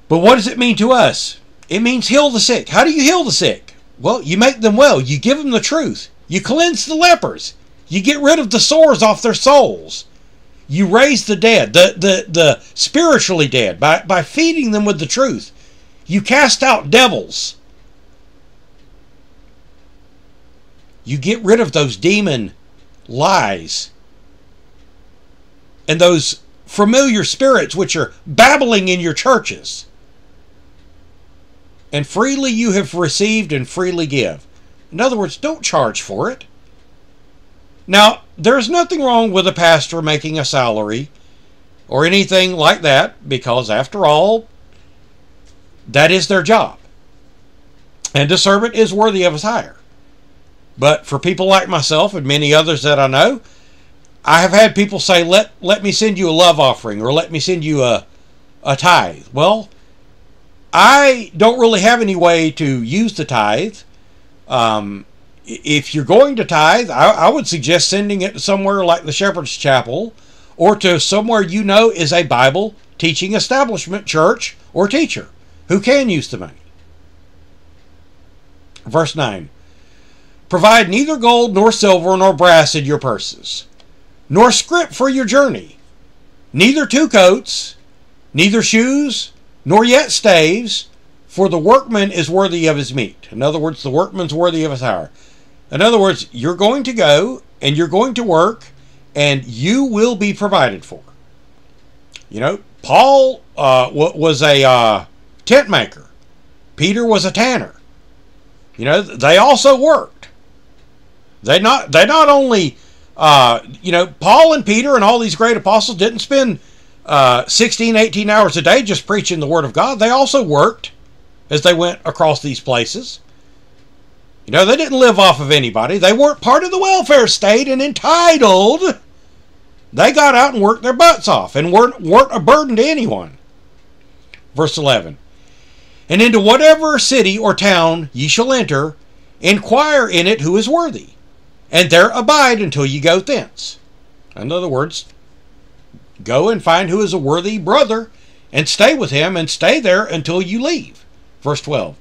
But what does it mean to us? It means heal the sick. How do you heal the sick? Well, you make them well. You give them the truth. You cleanse the lepers. You get rid of the sores off their souls. You raise the dead, the, the, the spiritually dead, by, by feeding them with the truth. You cast out devils. You get rid of those demon lies and those familiar spirits which are babbling in your churches and freely you have received and freely give. In other words, don't charge for it. Now, there's nothing wrong with a pastor making a salary or anything like that because, after all, that is their job. And a servant is worthy of his hire. But for people like myself and many others that I know, I have had people say, let, let me send you a love offering or let me send you a, a tithe. Well, I don't really have any way to use the tithe. Um, if you're going to tithe, I, I, would suggest sending it to somewhere like the Shepherd's Chapel or to somewhere you know is a Bible teaching establishment, church, or teacher who can use the money. Verse 9 Provide neither gold nor silver nor brass in your purses, nor scrip for your journey, neither two coats, neither shoes, nor yet staves, for the workman is worthy of his meat. In other words, the workman's worthy of his hire. In other words, you're going to go and you're going to work and you will be provided for. You know, Paul uh, was a uh, tent maker, Peter was a tanner. You know, they also worked. They not they not only uh, you know Paul and Peter and all these great apostles didn't spend uh, 16, 18 hours a day just preaching the word of God. They also worked as they went across these places. You know, they didn't live off of anybody. They weren't part of the welfare state and entitled. They got out and worked their butts off and weren't, weren't a burden to anyone. Verse 11 And into whatever city or town ye shall enter, inquire in it who is worthy, and there abide until ye go thence. In other words, go and find who is a worthy brother, and stay with him, and stay there until you leave. Verse 12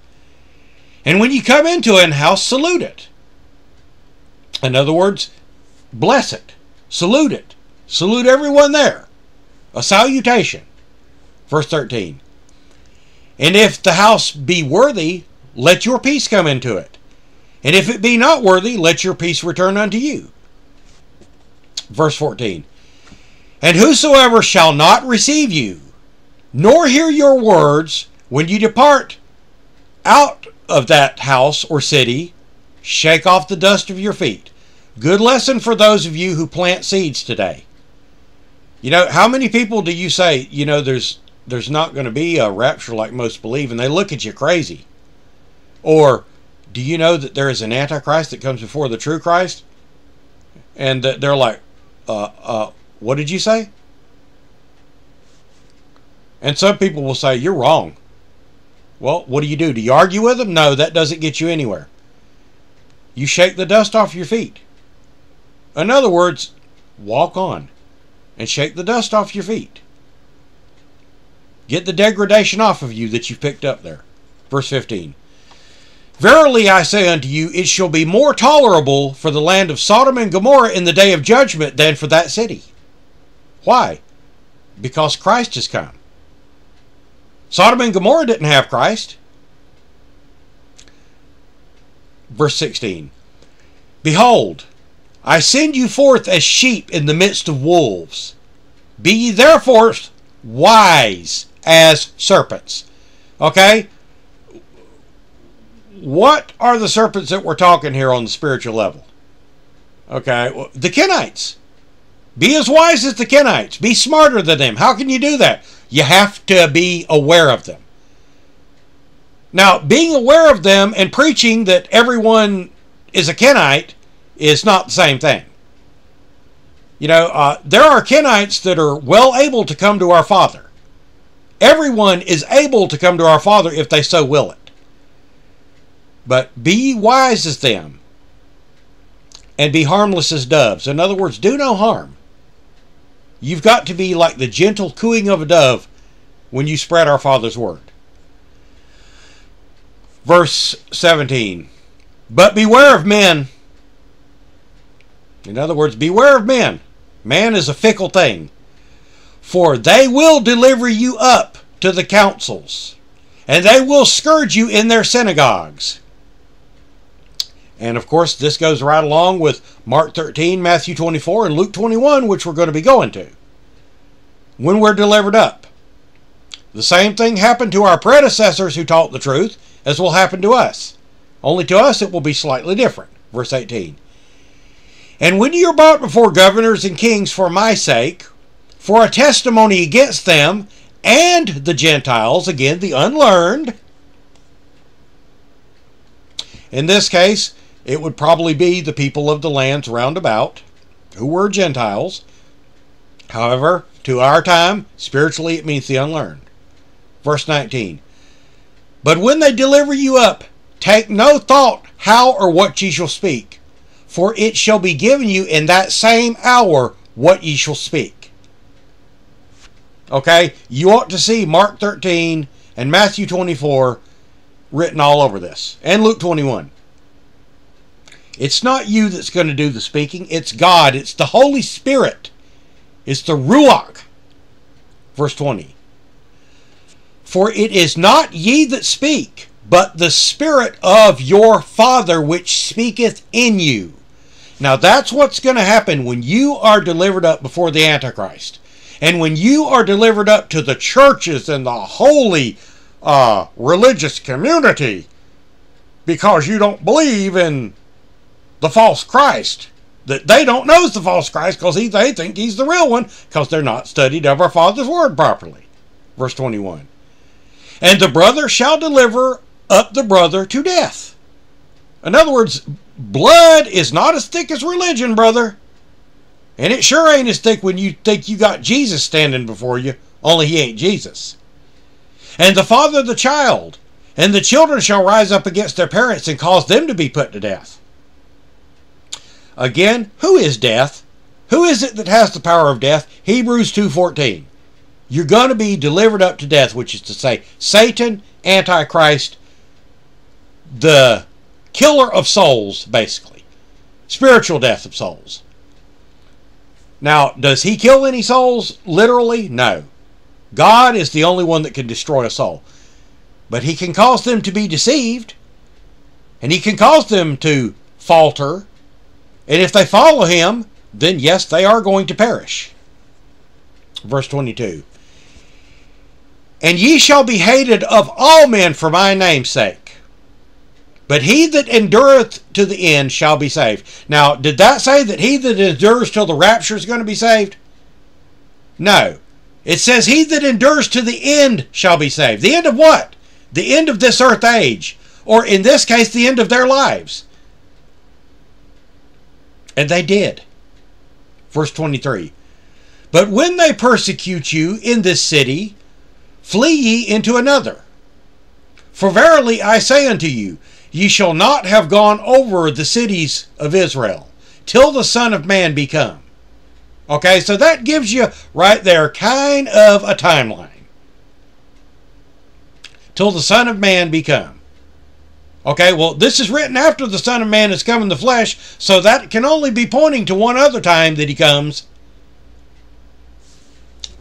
and when you come into an house, salute it. In other words, bless it, salute it, salute everyone there. A salutation. Verse 13. And if the house be worthy, let your peace come into it. And if it be not worthy, let your peace return unto you. Verse 14. And whosoever shall not receive you, nor hear your words, when you depart out of that house or city, shake off the dust of your feet. Good lesson for those of you who plant seeds today. You know, how many people do you say, you know, there's there's not going to be a rapture like most believe and they look at you crazy? Or do you know that there is an antichrist that comes before the true Christ? And they're like, uh, uh, what did you say? And some people will say, you're wrong. Well, what do you do? Do you argue with them? No, that doesn't get you anywhere. You shake the dust off your feet. In other words, walk on and shake the dust off your feet. Get the degradation off of you that you've picked up there. Verse 15. Verily I say unto you, it shall be more tolerable for the land of Sodom and Gomorrah in the day of judgment than for that city. Why? Because Christ has come. Sodom and Gomorrah didn't have Christ. Verse 16 Behold, I send you forth as sheep in the midst of wolves. Be ye therefore wise as serpents. Okay? What are the serpents that we're talking here on the spiritual level? Okay, the Kenites. Be as wise as the Kenites. Be smarter than them. How can you do that? You have to be aware of them. Now, being aware of them and preaching that everyone is a Kenite is not the same thing. You know, uh, there are Kenites that are well able to come to our Father. Everyone is able to come to our Father if they so will it. But be wise as them and be harmless as doves. In other words, do no harm. You've got to be like the gentle cooing of a dove when you spread our Father's word. Verse 17 But beware of men. In other words, beware of men. Man is a fickle thing. For they will deliver you up to the councils, and they will scourge you in their synagogues. And of course, this goes right along with Mark 13, Matthew 24, and Luke 21, which we're going to be going to. When we're delivered up. The same thing happened to our predecessors who taught the truth as will happen to us. Only to us it will be slightly different. Verse 18. And when you are brought before governors and kings for my sake, for a testimony against them and the Gentiles, again, the unlearned, in this case, it would probably be the people of the lands round about, who were Gentiles. However, to our time, spiritually, it means the unlearned. Verse 19. But when they deliver you up, take no thought how or what ye shall speak, for it shall be given you in that same hour what ye shall speak. Okay? You ought to see Mark 13 and Matthew 24 written all over this, and Luke 21. It's not you that's going to do the speaking, it's God, it's the Holy Spirit, it's the Ruach. Verse 20. For it is not ye that speak, but the Spirit of your Father which speaketh in you. Now that's what's going to happen when you are delivered up before the Antichrist. And when you are delivered up to the churches and the holy uh, religious community because you don't believe in the false Christ. That they don't know is the false Christ because they think he's the real one because they're not studied of our Father's word properly. Verse 21. And the brother shall deliver up the brother to death. In other words, blood is not as thick as religion, brother. And it sure ain't as thick when you think you got Jesus standing before you, only he ain't Jesus. And the father of the child, and the children shall rise up against their parents and cause them to be put to death. Again, who is death? Who is it that has the power of death? Hebrews 2:14. You're going to be delivered up to death, which is to say Satan, Antichrist, the killer of souls, basically. Spiritual death of souls. Now, does he kill any souls literally? No. God is the only one that can destroy a soul. But he can cause them to be deceived, and he can cause them to falter. And if they follow him, then yes, they are going to perish. Verse 22 And ye shall be hated of all men for my name's sake. But he that endureth to the end shall be saved. Now, did that say that he that endures till the rapture is going to be saved? No. It says, He that endures to the end shall be saved. The end of what? The end of this earth age. Or in this case, the end of their lives. And they did. Verse 23 But when they persecute you in this city, flee ye into another. For verily I say unto you, Ye shall not have gone over the cities of Israel till the Son of Man be come. Okay, so that gives you right there kind of a timeline. Till the Son of Man be come. Okay, well, this is written after the Son of Man has come in the flesh, so that can only be pointing to one other time that he comes.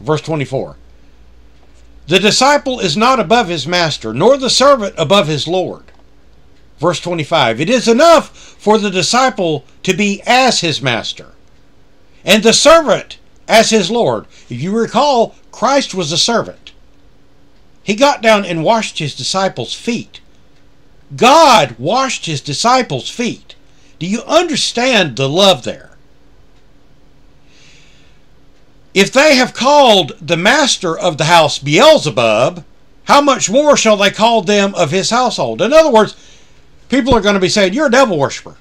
Verse 24 The disciple is not above his master, nor the servant above his Lord. Verse 25 It is enough for the disciple to be as his master, and the servant as his Lord. If you recall, Christ was a servant. He got down and washed his disciples' feet. God washed his disciples' feet. Do you understand the love there? If they have called the master of the house Beelzebub, how much more shall they call them of his household? In other words, people are going to be saying, You're a devil worshiper.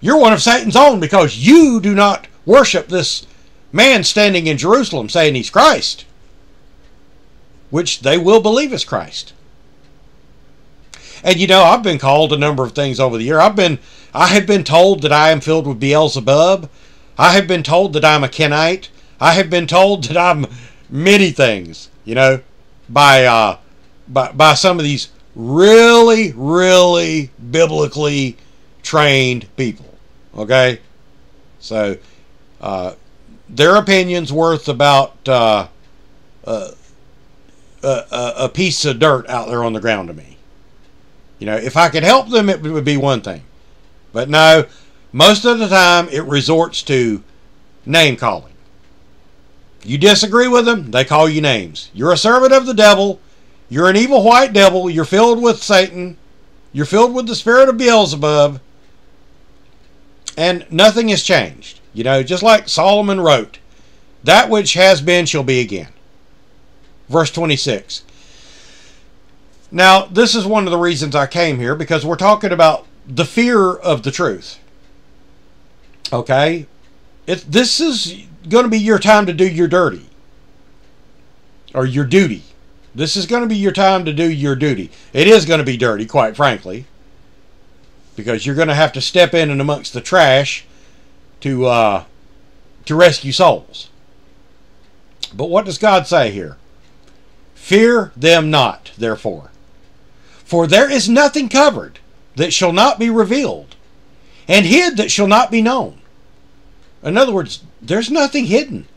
You're one of Satan's own because you do not worship this man standing in Jerusalem saying he's Christ, which they will believe is Christ. And you know, I've been called a number of things over the year. I've been I have been told that I am filled with Beelzebub. I have been told that I'm a Kenite. I have been told that I'm many things, you know, by uh by by some of these really, really biblically trained people. Okay? So, uh, their opinion's worth about uh, uh, a, a piece of dirt out there on the ground to me. You know, if I could help them, it would be one thing. But no, most of the time it resorts to name calling. You disagree with them, they call you names. You're a servant of the devil. You're an evil white devil. You're filled with Satan. You're filled with the spirit of Beelzebub. And nothing has changed. You know, just like Solomon wrote, that which has been shall be again. Verse 26. Now, this is one of the reasons I came here because we're talking about the fear of the truth. Okay? It, this is going to be your time to do your dirty or your duty. This is going to be your time to do your duty. It is going to be dirty, quite frankly, because you're going to have to step in and amongst the trash to uh, to rescue souls. But what does God say here? Fear them not, therefore, for there is nothing covered that shall not be revealed, and hid that shall not be known. In other words, there's nothing hidden.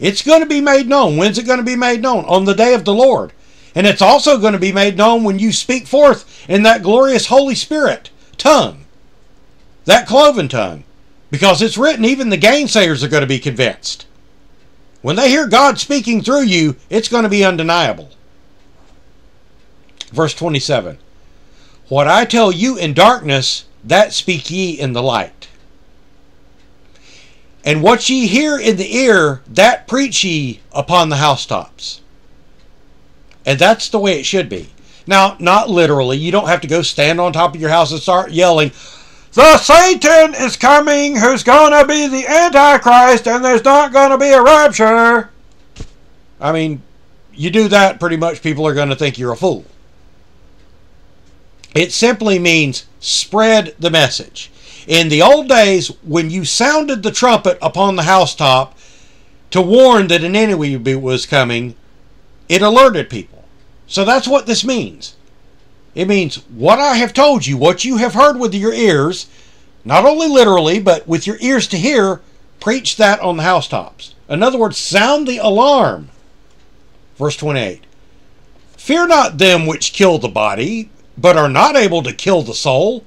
It's going to be made known. When's it going to be made known? On the day of the Lord. And it's also going to be made known when you speak forth in that glorious Holy Spirit tongue, that cloven tongue. Because it's written, even the gainsayers are going to be convinced. When they hear God speaking through you, it's going to be undeniable. Verse 27 What I tell you in darkness, that speak ye in the light. And what ye hear in the ear, that preach ye upon the housetops. And that's the way it should be. Now, not literally. You don't have to go stand on top of your house and start yelling, The Satan is coming who's going to be the Antichrist and there's not going to be a rapture. I mean, you do that, pretty much people are going to think you're a fool. It simply means spread the message. In the old days, when you sounded the trumpet upon the housetop to warn that an enemy was coming, it alerted people. So that's what this means. It means what I have told you, what you have heard with your ears, not only literally, but with your ears to hear, preach that on the housetops. In other words, sound the alarm. Verse 28 Fear not them which kill the body, but are not able to kill the soul.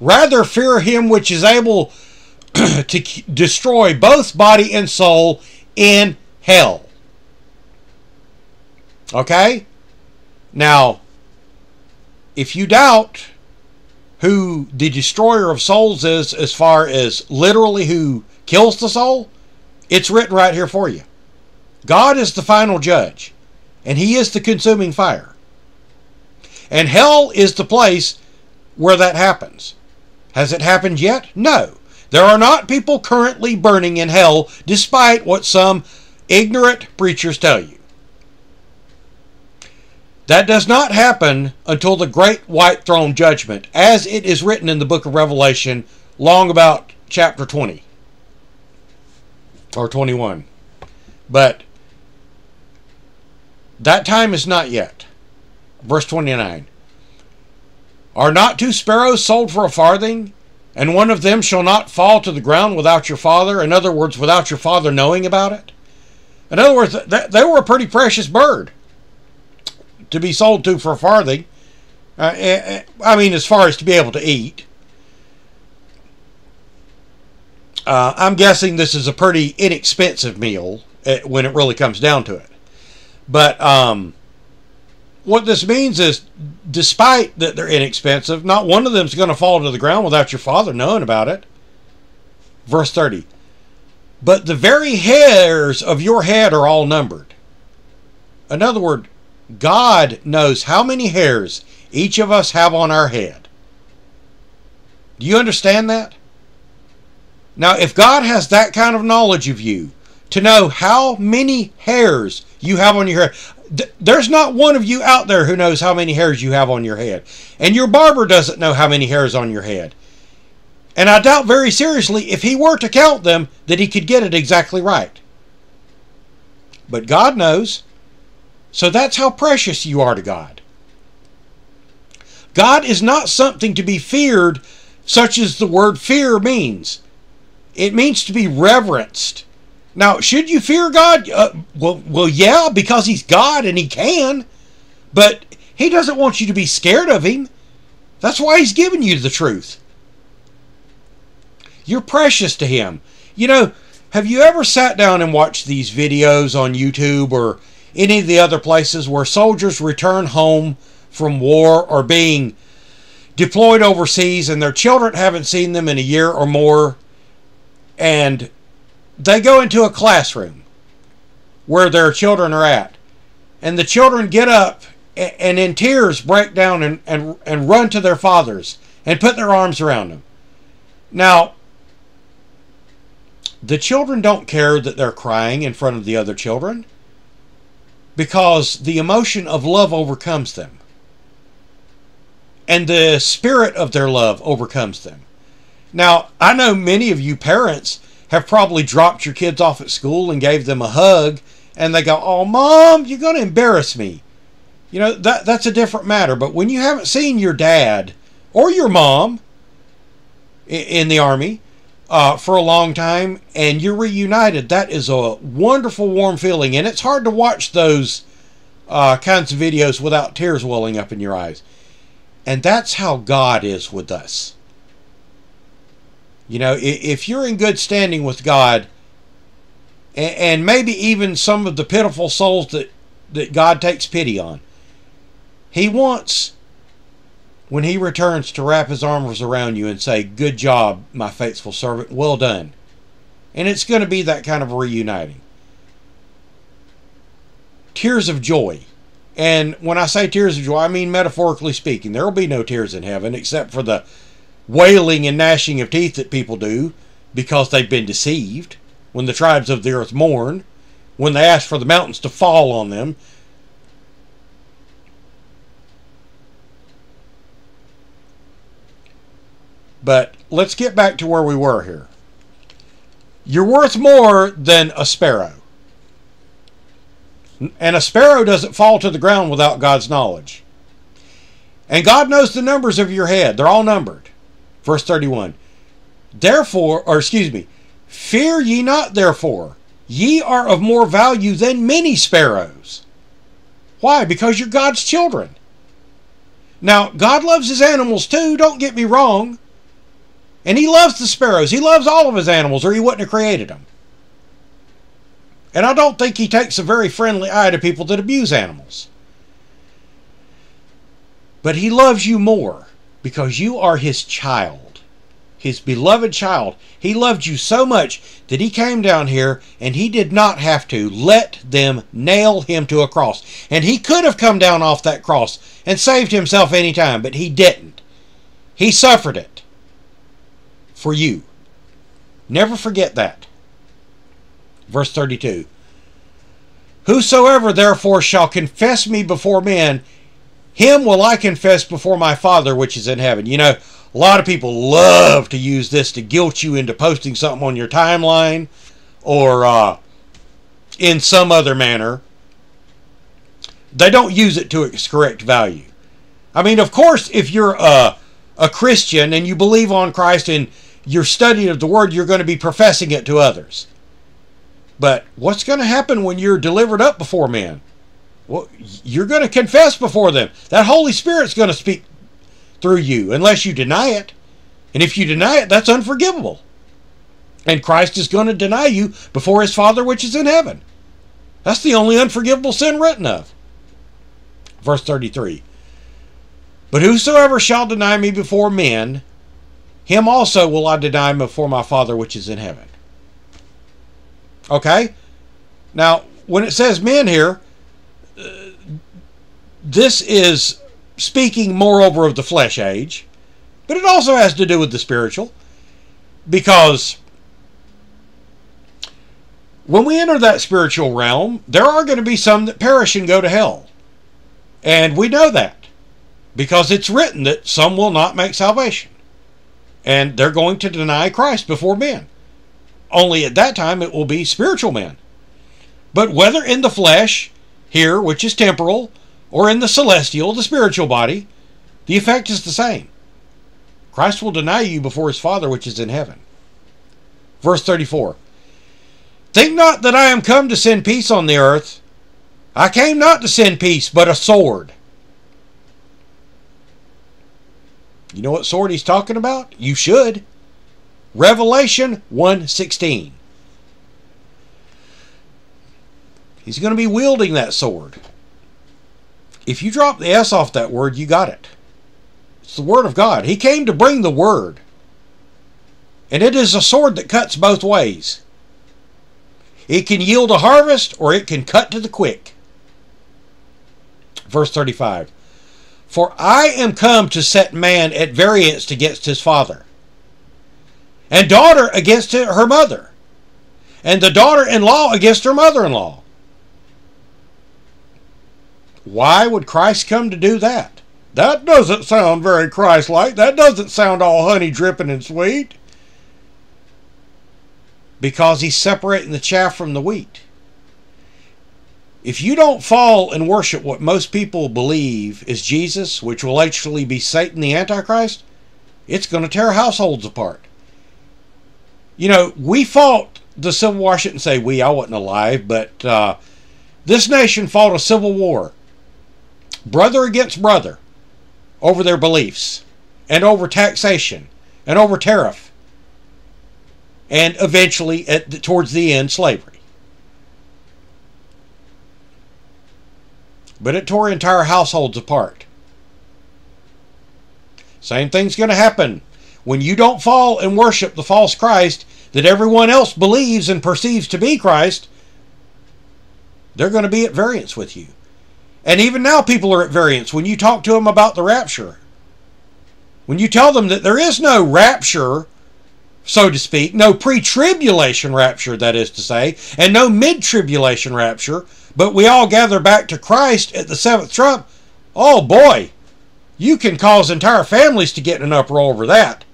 Rather, fear him which is able to destroy both body and soul in hell. Okay? Now, if you doubt who the destroyer of souls is as far as literally who kills the soul, it's written right here for you. God is the final judge, and he is the consuming fire. And hell is the place where that happens. Has it happened yet? No. There are not people currently burning in hell, despite what some ignorant preachers tell you. That does not happen until the great white throne judgment, as it is written in the book of Revelation, long about chapter 20 or 21. But that time is not yet. Verse 29 Are not two sparrows sold for a farthing? And one of them shall not fall to the ground without your father? In other words, without your father knowing about it? In other words, they were a pretty precious bird to be sold to for a farthing. Uh, eh, eh, I mean, as far as to be able to eat. Uh, I'm guessing this is a pretty inexpensive meal eh, when it really comes down to it. But um, what this means is, despite that they're inexpensive, not one of them is going to fall to the ground without your father knowing about it. Verse 30. But the very hairs of your head are all numbered. In other words, God knows how many hairs each of us have on our head. Do you understand that? Now, if God has that kind of knowledge of you, to know how many hairs you have on your head, there's not one of you out there who knows how many hairs you have on your head. And your barber doesn't know how many hairs on your head. And I doubt very seriously if he were to count them that he could get it exactly right. But God knows. So that's how precious you are to God. God is not something to be feared, such as the word fear means. It means to be reverenced. Now, should you fear God? Uh, well, well, yeah, because He's God and He can. But He doesn't want you to be scared of Him. That's why He's given you the truth. You're precious to Him. You know, have you ever sat down and watched these videos on YouTube or any of the other places where soldiers return home from war or being deployed overseas and their children haven't seen them in a year or more and they go into a classroom where their children are at and the children get up and in tears break down and, and, and run to their fathers and put their arms around them now the children don't care that they're crying in front of the other children because the emotion of love overcomes them. And the spirit of their love overcomes them. Now, I know many of you parents have probably dropped your kids off at school and gave them a hug, and they go, Oh, mom, you're going to embarrass me. You know, that, that's a different matter. But when you haven't seen your dad or your mom in the army, uh, for a long time and you're reunited, that is a wonderful, warm feeling. And it's hard to watch those uh, kinds of videos without tears welling up in your eyes. And that's how God is with us. You know, if you're in good standing with God, and maybe even some of the pitiful souls that, that God takes pity on, He wants, when He returns, to wrap His arms around you and say, Good job, my faithful servant, well done. And it's going to be that kind of reuniting. Tears of joy. And when I say tears of joy, I mean metaphorically speaking. There will be no tears in heaven except for the wailing and gnashing of teeth that people do because they've been deceived. When the tribes of the earth mourn, when they ask for the mountains to fall on them. But let's get back to where we were here. You're worth more than a sparrow. And a sparrow doesn't fall to the ground without God's knowledge. And God knows the numbers of your head. They're all numbered. Verse 31. Therefore, or excuse me, fear ye not therefore. Ye are of more value than many sparrows. Why? Because you're God's children. Now, God loves his animals too, don't get me wrong. And he loves the sparrows. He loves all of his animals, or he wouldn't have created them. And I don't think he takes a very friendly eye to people that abuse animals. But he loves you more because you are his child, his beloved child. He loved you so much that he came down here and he did not have to let them nail him to a cross. And he could have come down off that cross and saved himself any time, but he didn't. He suffered it for you. Never forget that. Verse 32 Whosoever therefore shall confess me before men, him will I confess before my Father which is in heaven. You know, a lot of people love to use this to guilt you into posting something on your timeline or uh, in some other manner. They don't use it to its correct value. I mean, of course, if you're a, a Christian and you believe on Christ and you're studying of the Word, you're going to be professing it to others. But what's going to happen when you're delivered up before men? Well, you're going to confess before them. That Holy Spirit's going to speak through you unless you deny it. And if you deny it, that's unforgivable. And Christ is going to deny you before his Father which is in heaven. That's the only unforgivable sin written of. Verse 33 But whosoever shall deny me before men, him also will I deny before my Father which is in heaven. Okay? Now, when it says men here, this is speaking moreover of the flesh age, but it also has to do with the spiritual. Because when we enter that spiritual realm, there are going to be some that perish and go to hell. And we know that because it's written that some will not make salvation. And they're going to deny Christ before men. Only at that time it will be spiritual men. But whether in the flesh, here, which is temporal, or in the celestial, the spiritual body, the effect is the same. Christ will deny you before his Father which is in heaven. Verse 34 Think not that I am come to send peace on the earth. I came not to send peace, but a sword. You know what sword he's talking about? You should. Revelation 1:16. He's going to be wielding that sword. If you drop the S off that word, you got it. It's the word of God. He came to bring the word. And it is a sword that cuts both ways. It can yield a harvest or it can cut to the quick. Verse 35 For I am come to set man at variance against his father and daughter against her mother, and the daughter in law against her mother in law. Why would Christ come to do that? That doesn't sound very Christ like. That doesn't sound all honey dripping and sweet. Because he's separating the chaff from the wheat. If you don't fall and worship what most people believe is Jesus, which will actually be Satan the Antichrist, it's going to tear households apart. You know, we fought the Civil War. I shouldn't say we, I wasn't alive, but uh, This nation fought a civil war, brother against brother, over their beliefs, and over taxation, and over tariff, and eventually, at the, towards the end, slavery. But it tore entire households apart. Same thing's going to happen when you don't fall and worship the false Christ that everyone else believes and perceives to be Christ. They're going to be at variance with you. And even now, people are at variance when you talk to them about the rapture. When you tell them that there is no rapture, so to speak, no pre tribulation rapture, that is to say, and no mid tribulation rapture, but we all gather back to Christ at the seventh trump, oh boy, you can cause entire families to get in an uproar over that.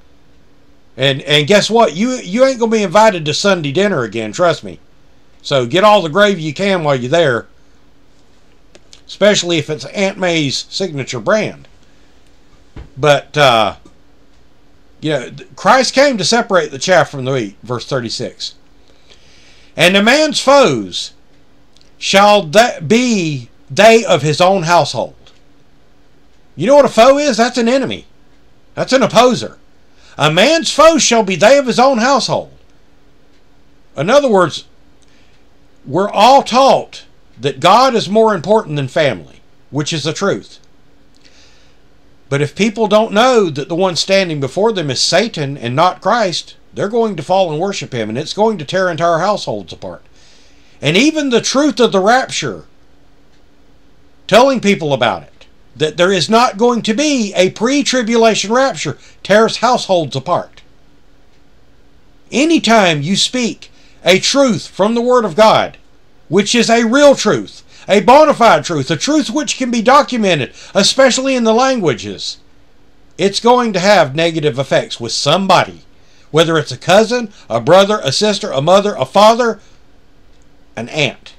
And and guess what? You you ain't gonna be invited to Sunday dinner again, trust me. So get all the gravy you can while you're there. Especially if it's Aunt May's signature brand. But uh you know, Christ came to separate the chaff from the wheat, verse 36. And a man's foes shall that be they of his own household. You know what a foe is? That's an enemy. That's an opposer. A man's foe shall be they of his own household. In other words, we're all taught that God is more important than family, which is the truth. But if people don't know that the one standing before them is Satan and not Christ, they're going to fall and worship him, and it's going to tear entire households apart. And even the truth of the rapture, telling people about it, that there is not going to be a pre tribulation rapture, tears households apart. Anytime you speak a truth from the Word of God, which is a real truth, a bona fide truth, a truth which can be documented, especially in the languages, it's going to have negative effects with somebody. Whether it's a cousin, a brother, a sister, a mother, a father, an aunt.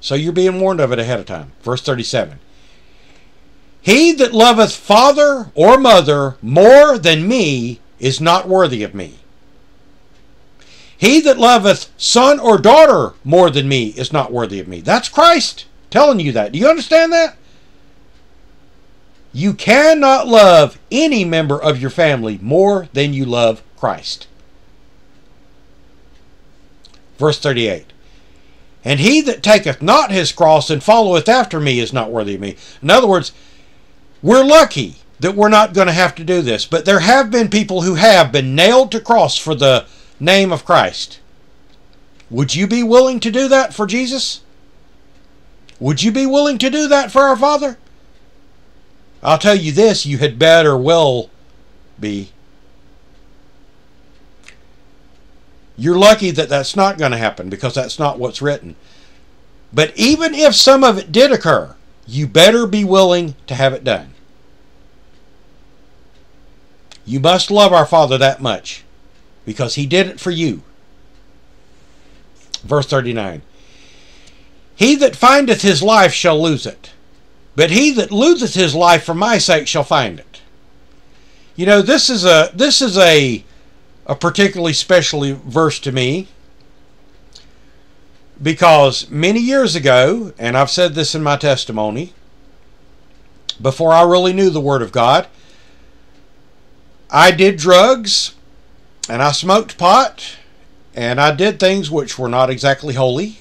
So you're being warned of it ahead of time. Verse 37. He that loveth father or mother more than me is not worthy of me. He that loveth son or daughter more than me is not worthy of me. That's Christ telling you that. Do you understand that? You cannot love any member of your family more than you love Christ. Verse 38 And he that taketh not his cross and followeth after me is not worthy of me. In other words, we're lucky that we're not going to have to do this, but there have been people who have been nailed to cross for the name of Christ. Would you be willing to do that for Jesus? Would you be willing to do that for our Father? I'll tell you this, you had better well be. You're lucky that that's not going to happen because that's not what's written. But even if some of it did occur, you better be willing to have it done. You must love our Father that much because He did it for you. Verse 39 He that findeth his life shall lose it, but he that loseth his life for my sake shall find it. You know, this is a this is a a particularly special verse to me because many years ago, and I've said this in my testimony, before I really knew the Word of God, I did drugs and I smoked pot and I did things which were not exactly holy.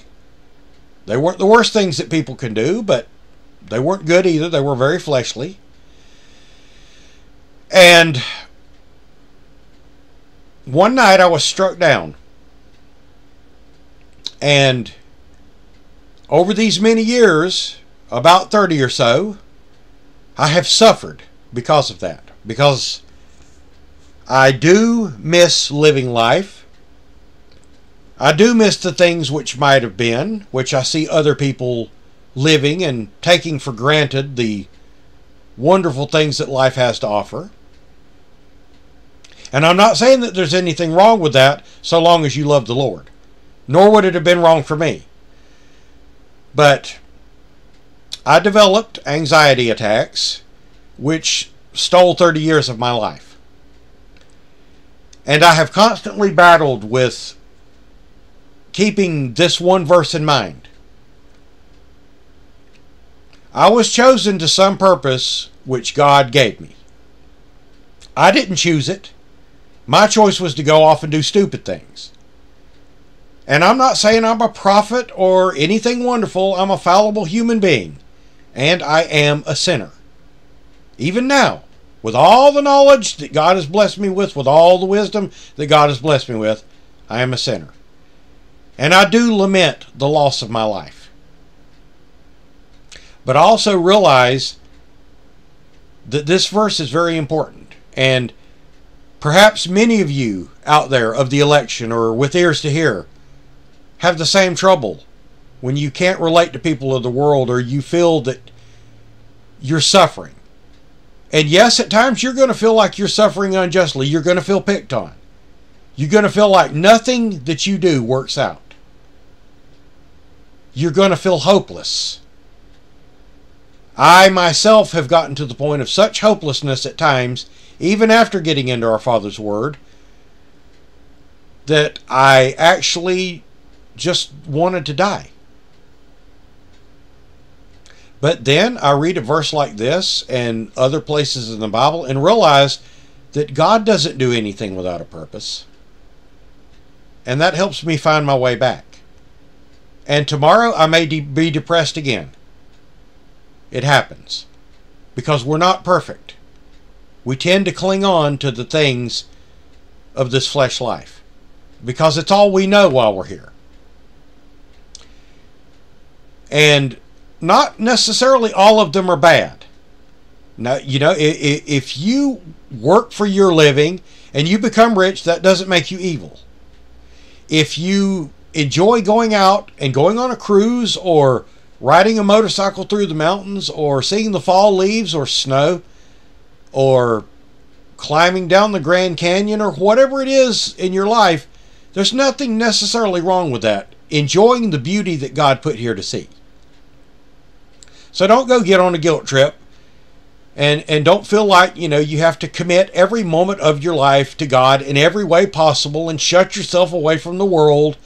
They weren't the worst things that people can do, but they weren't good either. They were very fleshly. And one night I was struck down. And over these many years, about 30 or so, I have suffered because of that. Because I do miss living life. I do miss the things which might have been, which I see other people living and taking for granted the wonderful things that life has to offer. And I'm not saying that there's anything wrong with that so long as you love the Lord. Nor would it have been wrong for me. But I developed anxiety attacks, which stole 30 years of my life. And I have constantly battled with keeping this one verse in mind I was chosen to some purpose which God gave me. I didn't choose it. My choice was to go off and do stupid things. And I'm not saying I'm a prophet or anything wonderful. I'm a fallible human being. And I am a sinner. Even now, with all the knowledge that God has blessed me with, with all the wisdom that God has blessed me with, I am a sinner. And I do lament the loss of my life. But I also realize that this verse is very important. And perhaps many of you out there of the election or with ears to hear have the same trouble when you can't relate to people of the world or you feel that you're suffering. And yes, at times you're going to feel like you're suffering unjustly. You're going to feel picked on. You're going to feel like nothing that you do works out. You're going to feel hopeless. I myself have gotten to the point of such hopelessness at times, even after getting into our Father's Word, that I actually just wanted to die. But then I read a verse like this and other places in the Bible and realize that God doesn't do anything without a purpose. And that helps me find my way back. And tomorrow I may de- be depressed again. It happens. Because we're not perfect. We tend to cling on to the things of this flesh life. Because it's all we know while we're here. And not necessarily all of them are bad. Now, you know, if you work for your living and you become rich, that doesn't make you evil. If you enjoy going out and going on a cruise or riding a motorcycle through the mountains or seeing the fall leaves or snow or climbing down the Grand Canyon or whatever it is in your life, there's nothing necessarily wrong with that. Enjoying the beauty that God put here to see. So don't go get on a guilt trip and and don't feel like, you know, you have to commit every moment of your life to God in every way possible and shut yourself away from the world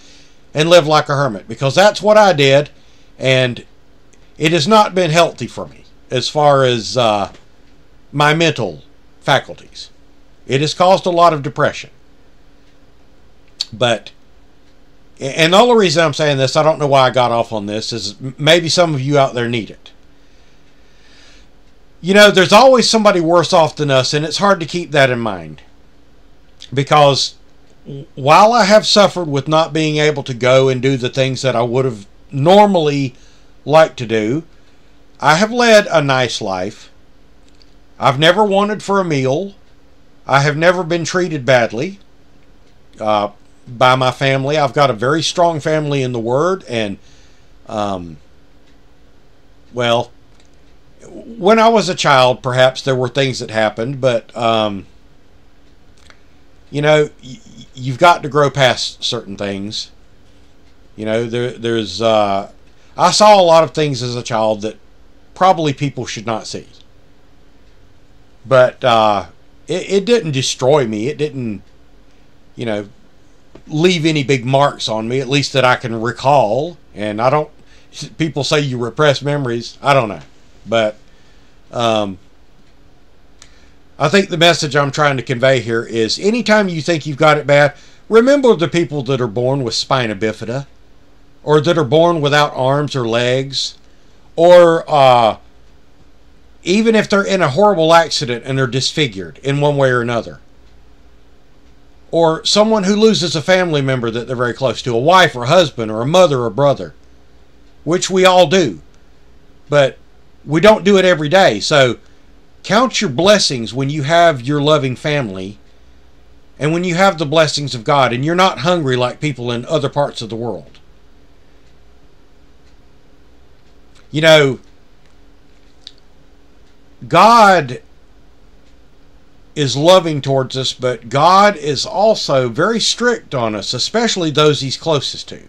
and live like a hermit because that's what I did and it has not been healthy for me as far as uh, my mental faculties. It has caused a lot of depression. But and the only reason I'm saying this, I don't know why I got off on this, is maybe some of you out there need it you know, there's always somebody worse off than us, and it's hard to keep that in mind. Because while I have suffered with not being able to go and do the things that I would have normally liked to do, I have led a nice life. I've never wanted for a meal. I have never been treated badly uh, by my family. I've got a very strong family in the Word, and, um, well, when I was a child, perhaps there were things that happened, but um, you know, y- you've got to grow past certain things. You know, there, there's. Uh, I saw a lot of things as a child that probably people should not see, but uh, it, it didn't destroy me. It didn't, you know, leave any big marks on me. At least that I can recall. And I don't. People say you repress memories. I don't know, but um, I think the message I'm trying to convey here is anytime you think you've got it bad, remember the people that are born with spina bifida, or that are born without arms or legs, or uh, even if they're in a horrible accident and they're disfigured in one way or another. Or someone who loses a family member that they're very close to, a wife or husband or a mother or brother, which we all do. But we don't do it every day. So count your blessings when you have your loving family and when you have the blessings of God and you're not hungry like people in other parts of the world. You know, God is loving towards us, but God is also very strict on us, especially those He's closest to.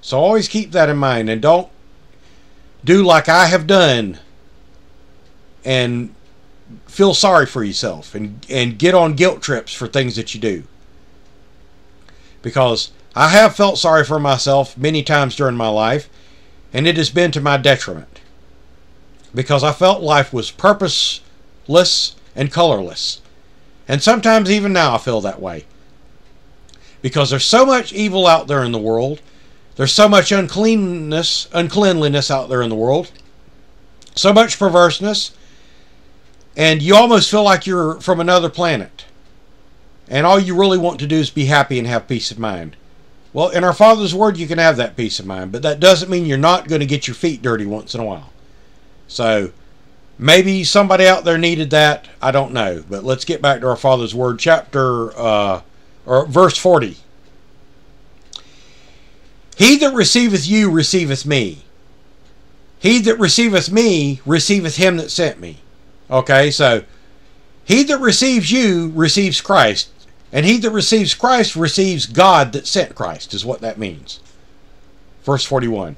So always keep that in mind and don't do like I have done and feel sorry for yourself and, and get on guilt trips for things that you do. Because I have felt sorry for myself many times during my life, and it has been to my detriment. because I felt life was purposeless and colorless. And sometimes even now I feel that way. Because there's so much evil out there in the world. There's so much uncleanness, uncleanliness out there in the world. So much perverseness. And you almost feel like you're from another planet. And all you really want to do is be happy and have peace of mind. Well, in our Father's Word, you can have that peace of mind, but that doesn't mean you're not going to get your feet dirty once in a while. So, maybe somebody out there needed that. I don't know. But let's get back to our Father's Word, chapter, uh, or verse 40. He that receiveth you receiveth me. He that receiveth me receiveth him that sent me. Okay, so he that receives you receives Christ. And he that receives Christ receives God that sent Christ, is what that means. Verse 41.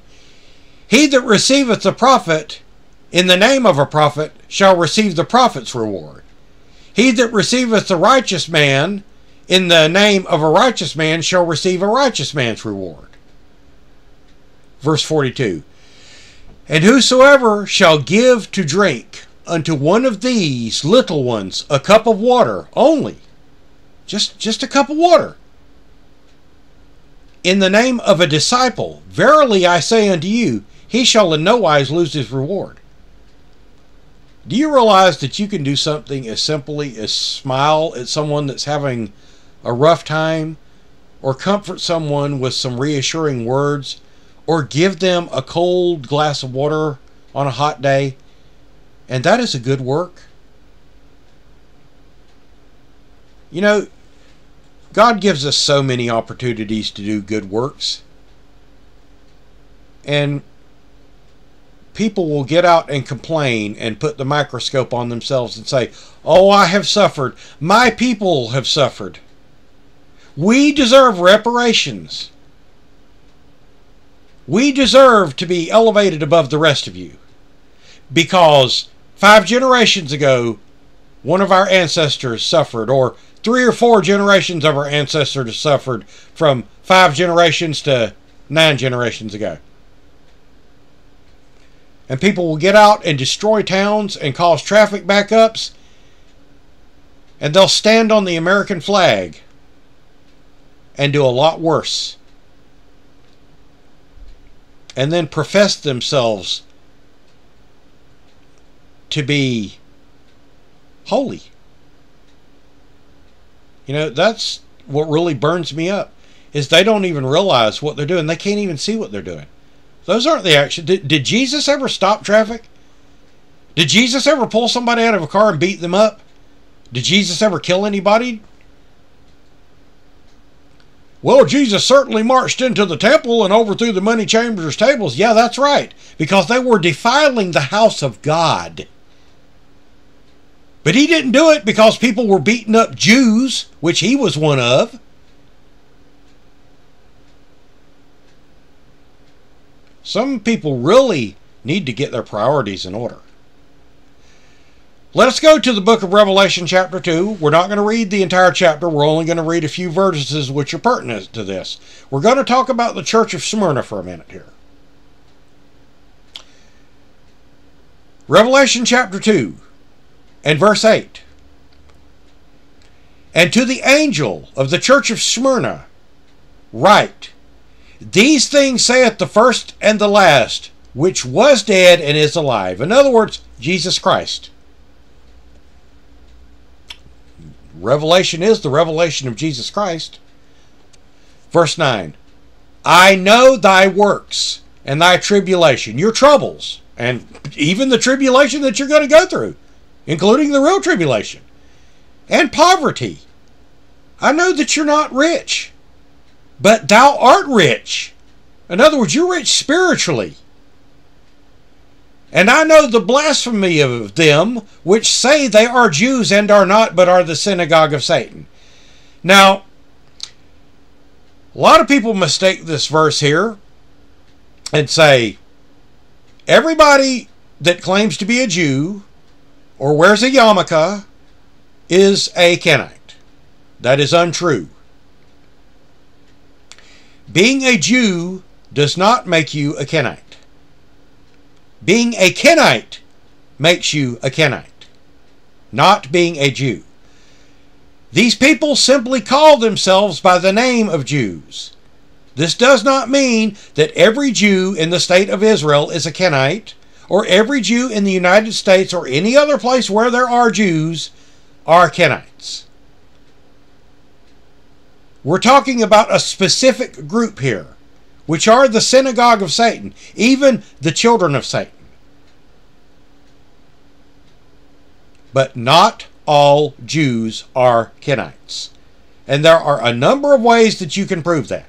He that receiveth the prophet in the name of a prophet shall receive the prophet's reward. He that receiveth the righteous man in the name of a righteous man shall receive a righteous man's reward. Verse 42. And whosoever shall give to drink unto one of these little ones a cup of water only, just, just a cup of water. In the name of a disciple, verily I say unto you, he shall in no wise lose his reward. Do you realize that you can do something as simply as smile at someone that's having a rough time, or comfort someone with some reassuring words, or give them a cold glass of water on a hot day? And that is a good work. You know, God gives us so many opportunities to do good works. And people will get out and complain and put the microscope on themselves and say, Oh, I have suffered. My people have suffered. We deserve reparations. We deserve to be elevated above the rest of you. Because five generations ago, one of our ancestors suffered, or three or four generations of our ancestors suffered from five generations to nine generations ago. And people will get out and destroy towns and cause traffic backups. And they'll stand on the American flag and do a lot worse. And then profess themselves to be holy. You know, that's what really burns me up is they don't even realize what they're doing. They can't even see what they're doing. Those aren't the action. Did, did Jesus ever stop traffic? Did Jesus ever pull somebody out of a car and beat them up? Did Jesus ever kill anybody? Well, Jesus certainly marched into the temple and overthrew the money changers' tables. Yeah, that's right. Because they were defiling the house of God. But he didn't do it because people were beating up Jews, which he was one of. Some people really need to get their priorities in order. Let us go to the book of Revelation, chapter 2. We're not going to read the entire chapter. We're only going to read a few verses which are pertinent to this. We're going to talk about the church of Smyrna for a minute here. Revelation, chapter 2 and verse 8. And to the angel of the church of Smyrna, write, These things saith the first and the last, which was dead and is alive. In other words, Jesus Christ. Revelation is the revelation of Jesus Christ. Verse 9 I know thy works and thy tribulation, your troubles, and even the tribulation that you're going to go through including the real tribulation, and poverty. I know that you're not rich, but thou art rich. In other words, you're rich spiritually. And I know the blasphemy of them which say they are Jews and are not, but are the synagogue of Satan. Now, a lot of people mistake this verse here and say, everybody that claims to be a Jew or wears a yarmulke is a Kenite. That is untrue. Being a Jew does not make you a Kenite. Being a Kenite makes you a Kenite, not being a Jew. These people simply call themselves by the name of Jews. This does not mean that every Jew in the state of Israel is a Kenite, or every Jew in the United States or any other place where there are Jews are Kenites. We're talking about a specific group here, which are the synagogue of Satan, even the children of Satan. But not all Jews are Kenites. And there are a number of ways that you can prove that.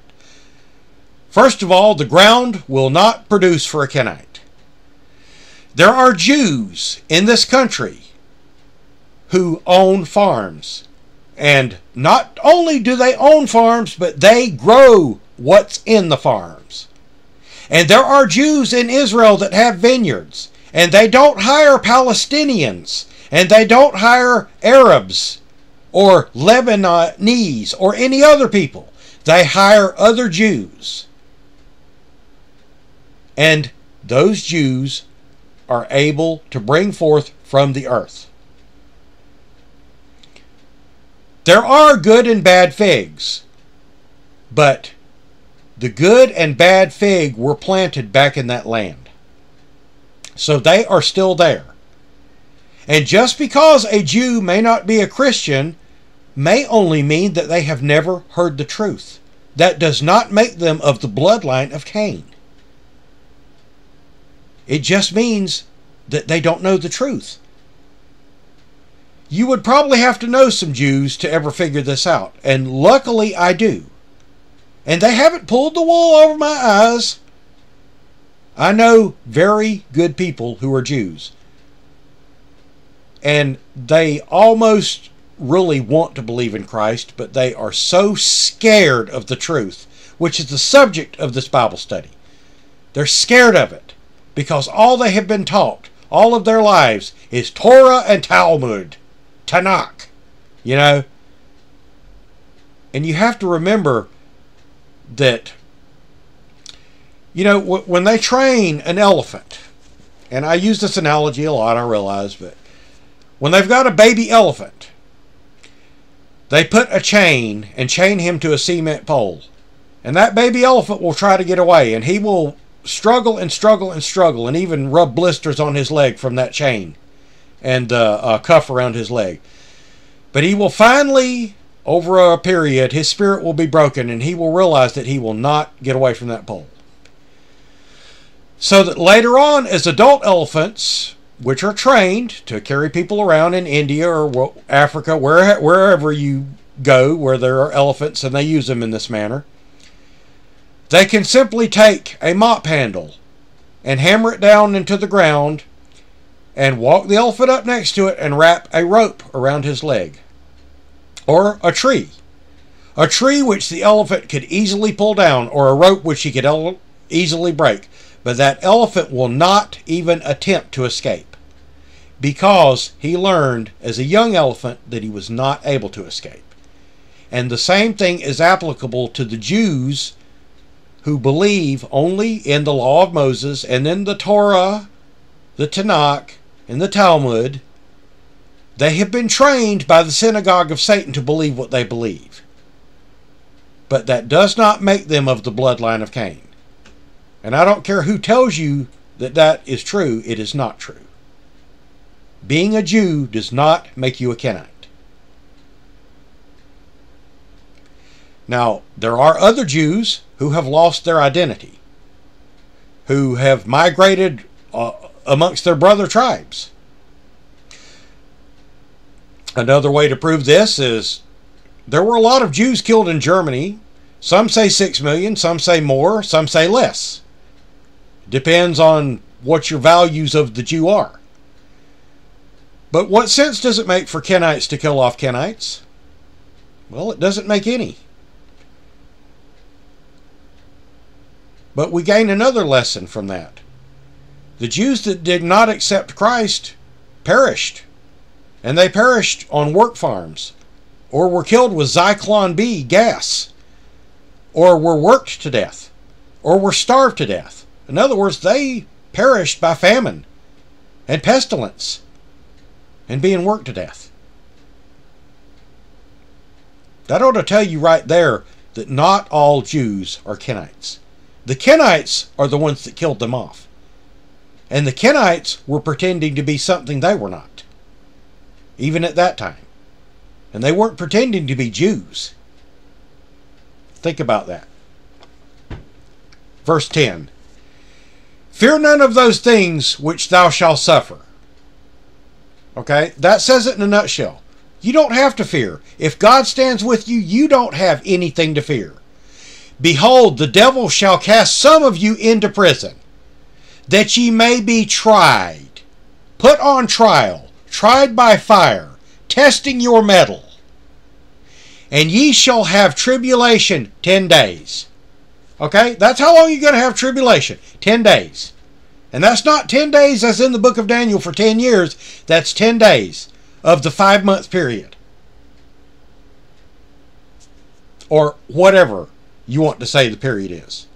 First of all, the ground will not produce for a Kenite. There are Jews in this country who own farms. And not only do they own farms, but they grow what's in the farms. And there are Jews in Israel that have vineyards, and they don't hire Palestinians, and they don't hire Arabs or Lebanese or any other people. They hire other Jews. And those Jews are able to bring forth from the earth. There are good and bad figs, but the good and bad fig were planted back in that land. So they are still there. And just because a Jew may not be a Christian may only mean that they have never heard the truth. That does not make them of the bloodline of Cain. It just means that they don't know the truth. You would probably have to know some Jews to ever figure this out, and luckily I do. And they haven't pulled the wool over my eyes. I know very good people who are Jews. And they almost really want to believe in Christ, but they are so scared of the truth, which is the subject of this Bible study. They're scared of it because all they have been taught all of their lives is Torah and Talmud. Tanakh, you know. And you have to remember that, you know, w- when they train an elephant, and I use this analogy a lot, I realize, but when they've got a baby elephant, they put a chain and chain him to a cement pole. And that baby elephant will try to get away, and he will struggle and struggle and struggle, and even rub blisters on his leg from that chain and uh, a cuff around his leg. But he will finally, over a period, his spirit will be broken and he will realize that he will not get away from that pole. So that later on, as adult elephants, which are trained to carry people around in India or Africa, where, wherever you go, where there are elephants and they use them in this manner, they can simply take a mop handle and hammer it down into the ground and walk the elephant up next to it and wrap a rope around his leg. Or a tree. A tree which the elephant could easily pull down, or a rope which he could easily break. But that elephant will not even attempt to escape because he learned as a young elephant that he was not able to escape. And the same thing is applicable to the Jews who believe only in the law of Moses and in the Torah, the Tanakh, in the Talmud, they have been trained by the synagogue of Satan to believe what they believe. But that does not make them of the bloodline of Cain. And I don't care who tells you that that is true, it is not true. Being a Jew does not make you a Kenite. Now, there are other Jews who have lost their identity, who have migrated uh, amongst their brother tribes. Another way to prove this is there were a lot of Jews killed in Germany. Some say 6 million, some say more, some say less. Depends on what your values of the Jew are. But what sense does it make for Kenites to kill off Kenites? Well, it doesn't make any. But we gain another lesson from that. The Jews that did not accept Christ perished. And they perished on work farms, or were killed with Zyklon B gas, or were worked to death, or were starved to death. In other words, they perished by famine. and pestilence and being worked to death. That ought to tell you right there that not all Jews are Kenites. The Kenites are the ones that killed them off. And the Kenites were pretending to be something they were not, even at that time. And they weren't pretending to be Jews. Think about that. Verse 10 Fear none of those things which thou shalt suffer. Okay? That says it in a nutshell. You don't have to fear. If God stands with you, you don't have anything to fear. Behold, the devil shall cast some of you into prison, that ye may be tried, put on trial, tried by fire, testing your metal. And ye shall have tribulation ten days. Okay? That's how long you're going to have tribulation. Ten days. And that's not 10 days as in the book of Daniel for 10 years. That's 10 days of the five month period. Or whatever you want to say the period is.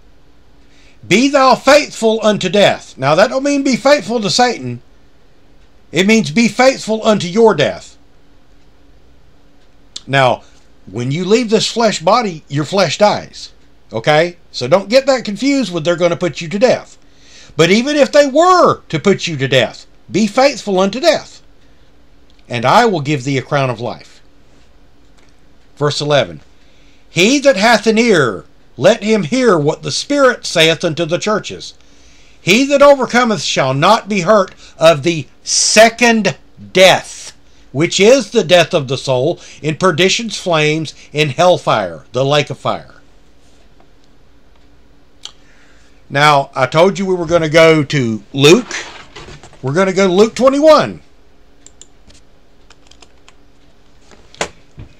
Be thou faithful unto death. Now that don't mean be faithful to Satan. It means be faithful unto your death. Now, when you leave this flesh body, your flesh dies. Okay? So don't get that confused with they're going to put you to death. But even if they were to put you to death, be faithful unto death, and I will give thee a crown of life. Verse 11 He that hath an ear, let him hear what the Spirit saith unto the churches. He that overcometh shall not be hurt of the second death, which is the death of the soul, in perdition's flames, in hellfire, the lake of fire. Now, I told you we were going to go to Luke. We're going to go to Luke 21.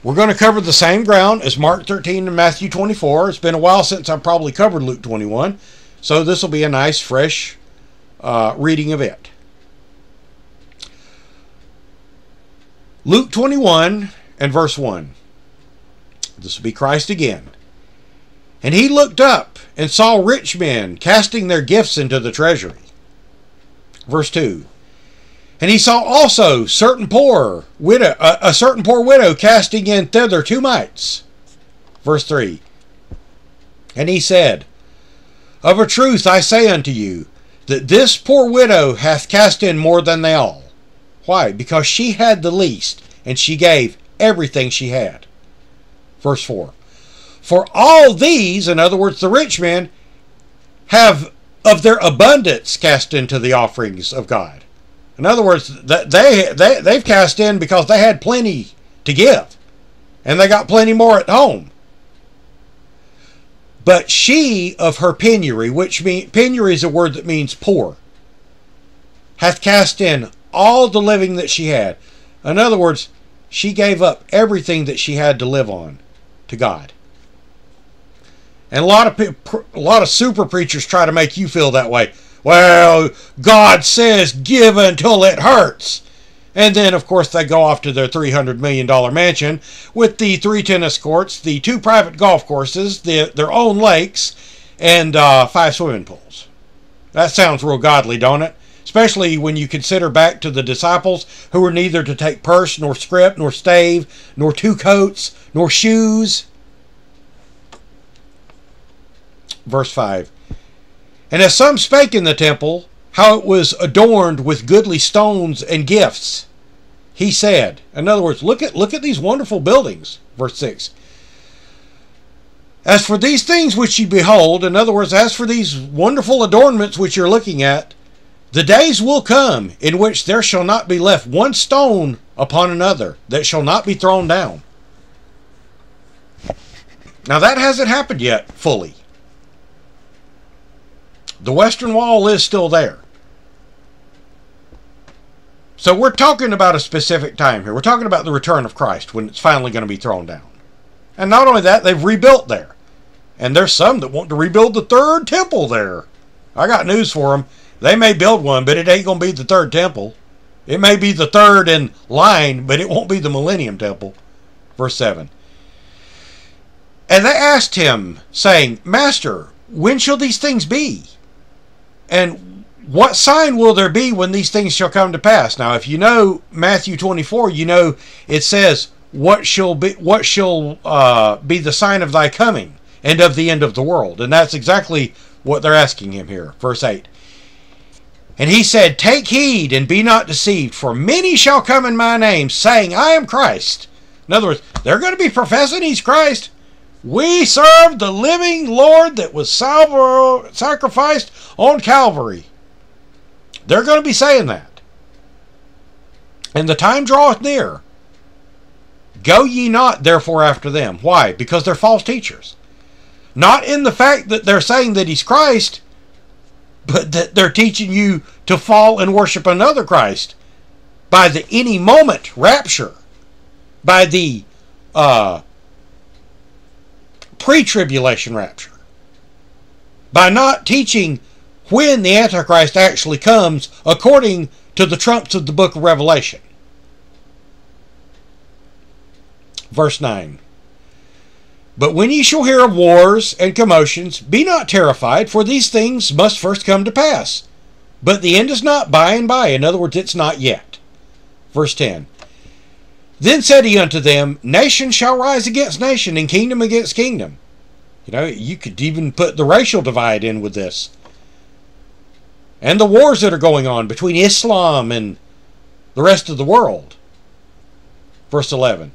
We're going to cover the same ground as Mark 13 and Matthew 24. It's been a while since I've probably covered Luke 21, so this will be a nice, fresh uh, reading of it. Luke 21 and verse 1. This will be Christ again. And he looked up and saw rich men casting their gifts into the treasury. Verse 2. And he saw also certain poor widow, a, a certain poor widow casting in thither two mites. Verse 3. And he said, Of a truth I say unto you, that this poor widow hath cast in more than they all. Why? Because she had the least, and she gave everything she had. Verse 4. For all these, in other words, the rich men, have of their abundance cast into the offerings of God. In other words, they, they, they've cast in because they had plenty to give. And they got plenty more at home. But she of her penury, which mean, penury is a word that means poor, hath cast in all the living that she had. In other words, she gave up everything that she had to live on to God. And a lot of a lot of super preachers try to make you feel that way. Well, God says give until it hurts. And then, of course, they go off to their $300 million mansion with the three tennis courts, the two private golf courses, the, their own lakes, and uh, five swimming pools. That sounds real godly, don't it? Especially when you consider back to the disciples who were neither to take purse, nor scrip, nor stave, nor two coats, nor shoes. verse 5. And as some spake in the temple, how it was adorned with goodly stones and gifts, he said, in other words, look at look at these wonderful buildings, verse 6. As for these things which ye behold, in other words, as for these wonderful adornments which you're looking at, the days will come in which there shall not be left one stone upon another that shall not be thrown down. Now that hasn't happened yet fully. The Western Wall is still there. So we're talking about a specific time here. We're talking about the return of Christ when it's finally going to be thrown down. And not only that, they've rebuilt there. And there's some that want to rebuild the third temple there. I got news for them. They may build one, but it ain't going to be the third temple. It may be the third in line, but it won't be the millennium temple. Verse 7. And they asked him, saying, Master, when shall these things be? And what sign will there be when these things shall come to pass? Now, if you know Matthew 24, you know it says, "What shall be what shall uh, be the sign of thy coming and of the end of the world?" And that's exactly what they're asking him here. Verse 8. And he said, Take heed and be not deceived, for many shall come in my name, saying, I am Christ. In other words, they're going to be professing he's Christ. We serve the living Lord that was salvo- sacrificed on Calvary. They're going to be saying that. And the time draweth near. Go ye not therefore after them. Why? Because they're false teachers. Not in the fact that they're saying that he's Christ, but that they're teaching you to fall and worship another Christ by the any moment rapture, by the uh, pre tribulation rapture, by not teaching when the Antichrist actually comes according to the trumps of the book of Revelation. Verse 9. But when ye shall hear of wars and commotions, be not terrified, for these things must first come to pass. But the end is not by and by. In other words, it's not yet. Verse 10. Then said he unto them, Nation shall rise against nation, and kingdom against kingdom. You know, you could even put the racial divide in with this. And the wars that are going on between Islam and the rest of the world. Verse 11.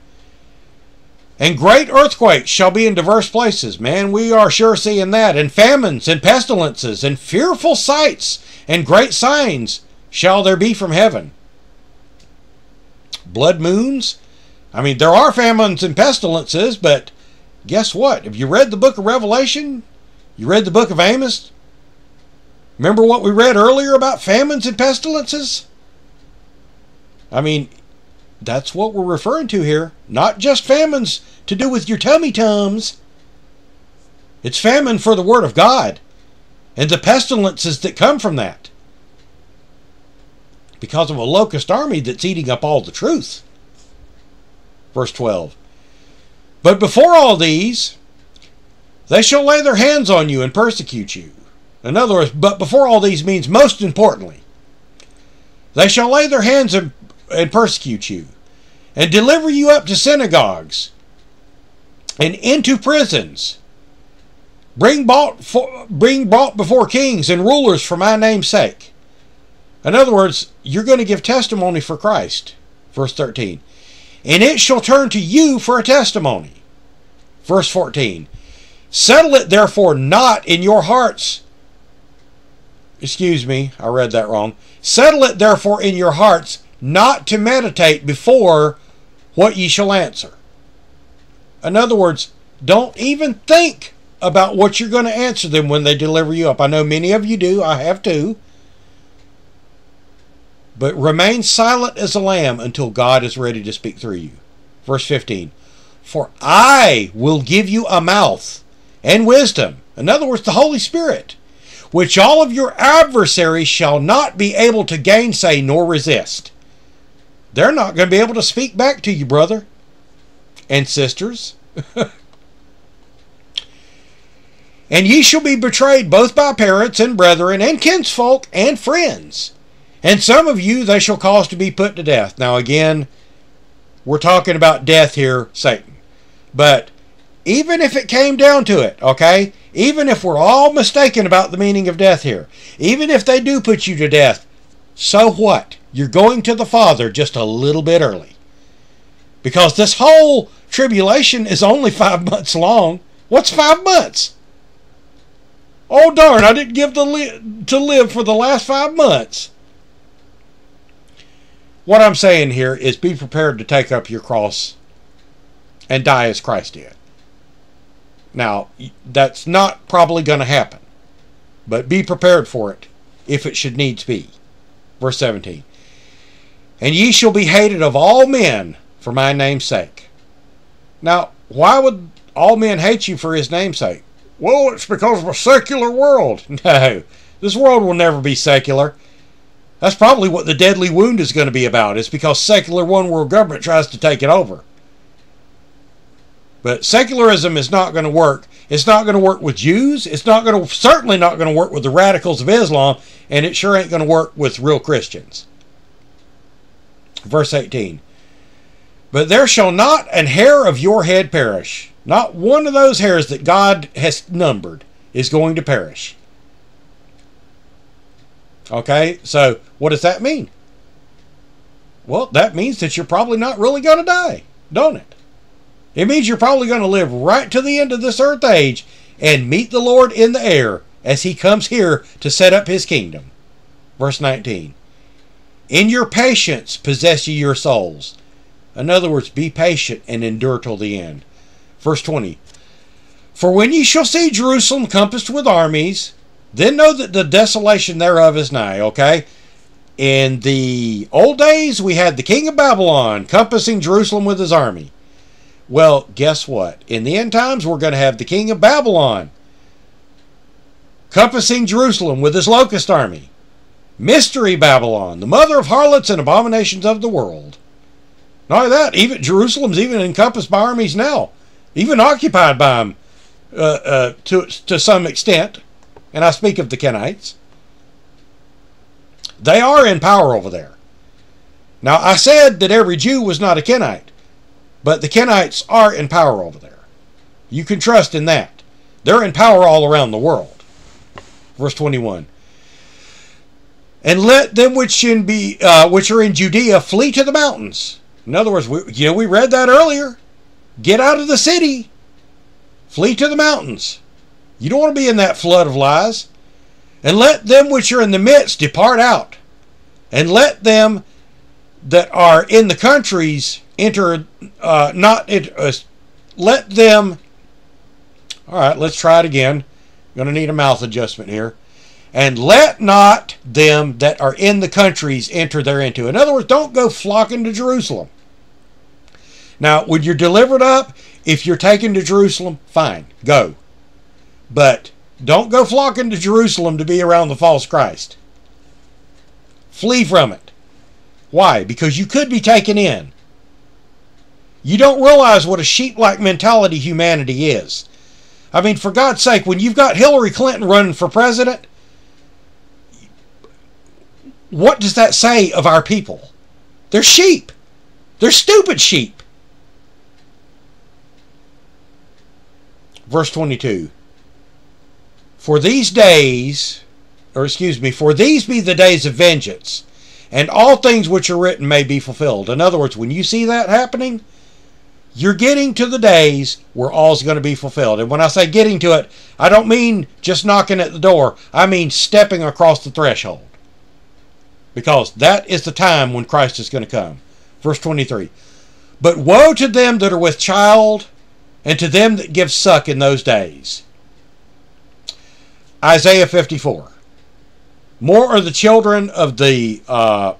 And great earthquakes shall be in diverse places. Man, we are sure seeing that. And famines and pestilences and fearful sights and great signs shall there be from heaven. Blood moons? I mean, there are famines and pestilences, but guess what? Have you read the book of Revelation? You read the book of Amos? Remember what we read earlier about famines and pestilences? I mean, that's what we're referring to here. Not just famines to do with your tummy tums. It's famine for the Word of God and the pestilences that come from that. Because of a locust army that's eating up all the truth. Verse 12. But before all these, they shall lay their hands on you and persecute you. In other words, but before all these means most importantly, they shall lay their hands and and persecute you, and deliver you up to synagogues and into prisons. Bring brought, for, bring brought before kings and rulers for my name's sake. In other words, you're going to give testimony for Christ. Verse 13. And it shall turn to you for a testimony. Verse 14. Settle it therefore not in your hearts. Excuse me, I read that wrong. Settle it therefore in your hearts not to meditate before what ye shall answer. In other words, don't even think about what you're going to answer them when they deliver you up. I know many of you do, I have too. But remain silent as a lamb until God is ready to speak through you. Verse 15 For I will give you a mouth and wisdom. In other words, the Holy Spirit, which all of your adversaries shall not be able to gainsay nor resist. They're not going to be able to speak back to you, brother and sisters. and ye shall be betrayed both by parents and brethren and kinsfolk and friends. And some of you they shall cause to be put to death. Now, again, we're talking about death here, Satan. But even if it came down to it, okay, even if we're all mistaken about the meaning of death here, even if they do put you to death, so what? You're going to the Father just a little bit early. Because this whole tribulation is only five months long. What's five months? Oh, darn, I didn't give the li- to live for the last five months. What I'm saying here is be prepared to take up your cross and die as Christ did. Now, that's not probably going to happen, but be prepared for it if it should needs be. Verse 17 And ye shall be hated of all men for my name's sake. Now, why would all men hate you for his name's sake? Well, it's because of a secular world. No, this world will never be secular. That's probably what the deadly wound is going to be about. It's because secular one world government tries to take it over. But secularism is not going to work It's not going to work with Jews. It's not going to certainly not going to work with the radicals of Islam, and it sure ain't going to work with real Christians. Verse 18. But there shall not an hair of your head perish. Not one of those hairs that God has numbered is going to perish. Okay, so what does that mean? Well, that means that you're probably not really going to die, don't it? It means you're probably going to live right to the end of this earth age and meet the Lord in the air as he comes here to set up his kingdom. Verse 19. In your patience possess ye your souls. In other words, be patient and endure till the end. Verse 20. For when ye shall see Jerusalem compassed with armies, then know that the desolation thereof is nigh. Okay? In the old days, we had the king of Babylon compassing Jerusalem with his army. Well, guess what? In the end times, we're going to have the king of Babylon compassing Jerusalem with his locust army. Mystery Babylon, the mother of harlots and abominations of the world. Not only that, even Jerusalem's even encompassed by armies now, even occupied by them uh, uh, to to some extent. And I speak of the Kenites. They are in power over there. Now I said that every Jew was not a Kenite. But the Kenites are in power over there. You can trust in that. They're in power all around the world. Verse 21. And let them which in be uh, which are in Judea flee to the mountains. In other words, we, you know, we read that earlier. Get out of the city. Flee to the mountains. You don't want to be in that flood of lies. And let them which are in the midst depart out. And let them that are in the countries enter, uh, not uh, let them. All right, let's try it again. Going to need a mouth adjustment here. And let not them that are in the countries enter thereinto. In other words, don't go flocking to Jerusalem. Now, when you're delivered up, if you're taken to Jerusalem, fine, go. But don't go flocking to Jerusalem to be around the false Christ. Flee from it. Why? Because you could be taken in. You don't realize what a sheep like mentality humanity is. I mean, for God's sake, when you've got Hillary Clinton running for president, what does that say of our people? They're sheep. They're stupid sheep. Verse 22 For these days, or excuse me, for these be the days of vengeance, and all things which are written may be fulfilled. In other words, when you see that happening, you're getting to the days where all's going to be fulfilled. And when I say getting to it, I don't mean just knocking at the door, I mean stepping across the threshold. Because that is the time when Christ is going to come. Verse 23 But woe to them that are with child, and to them that give suck in those days. Isaiah 54. More are the children of the uh,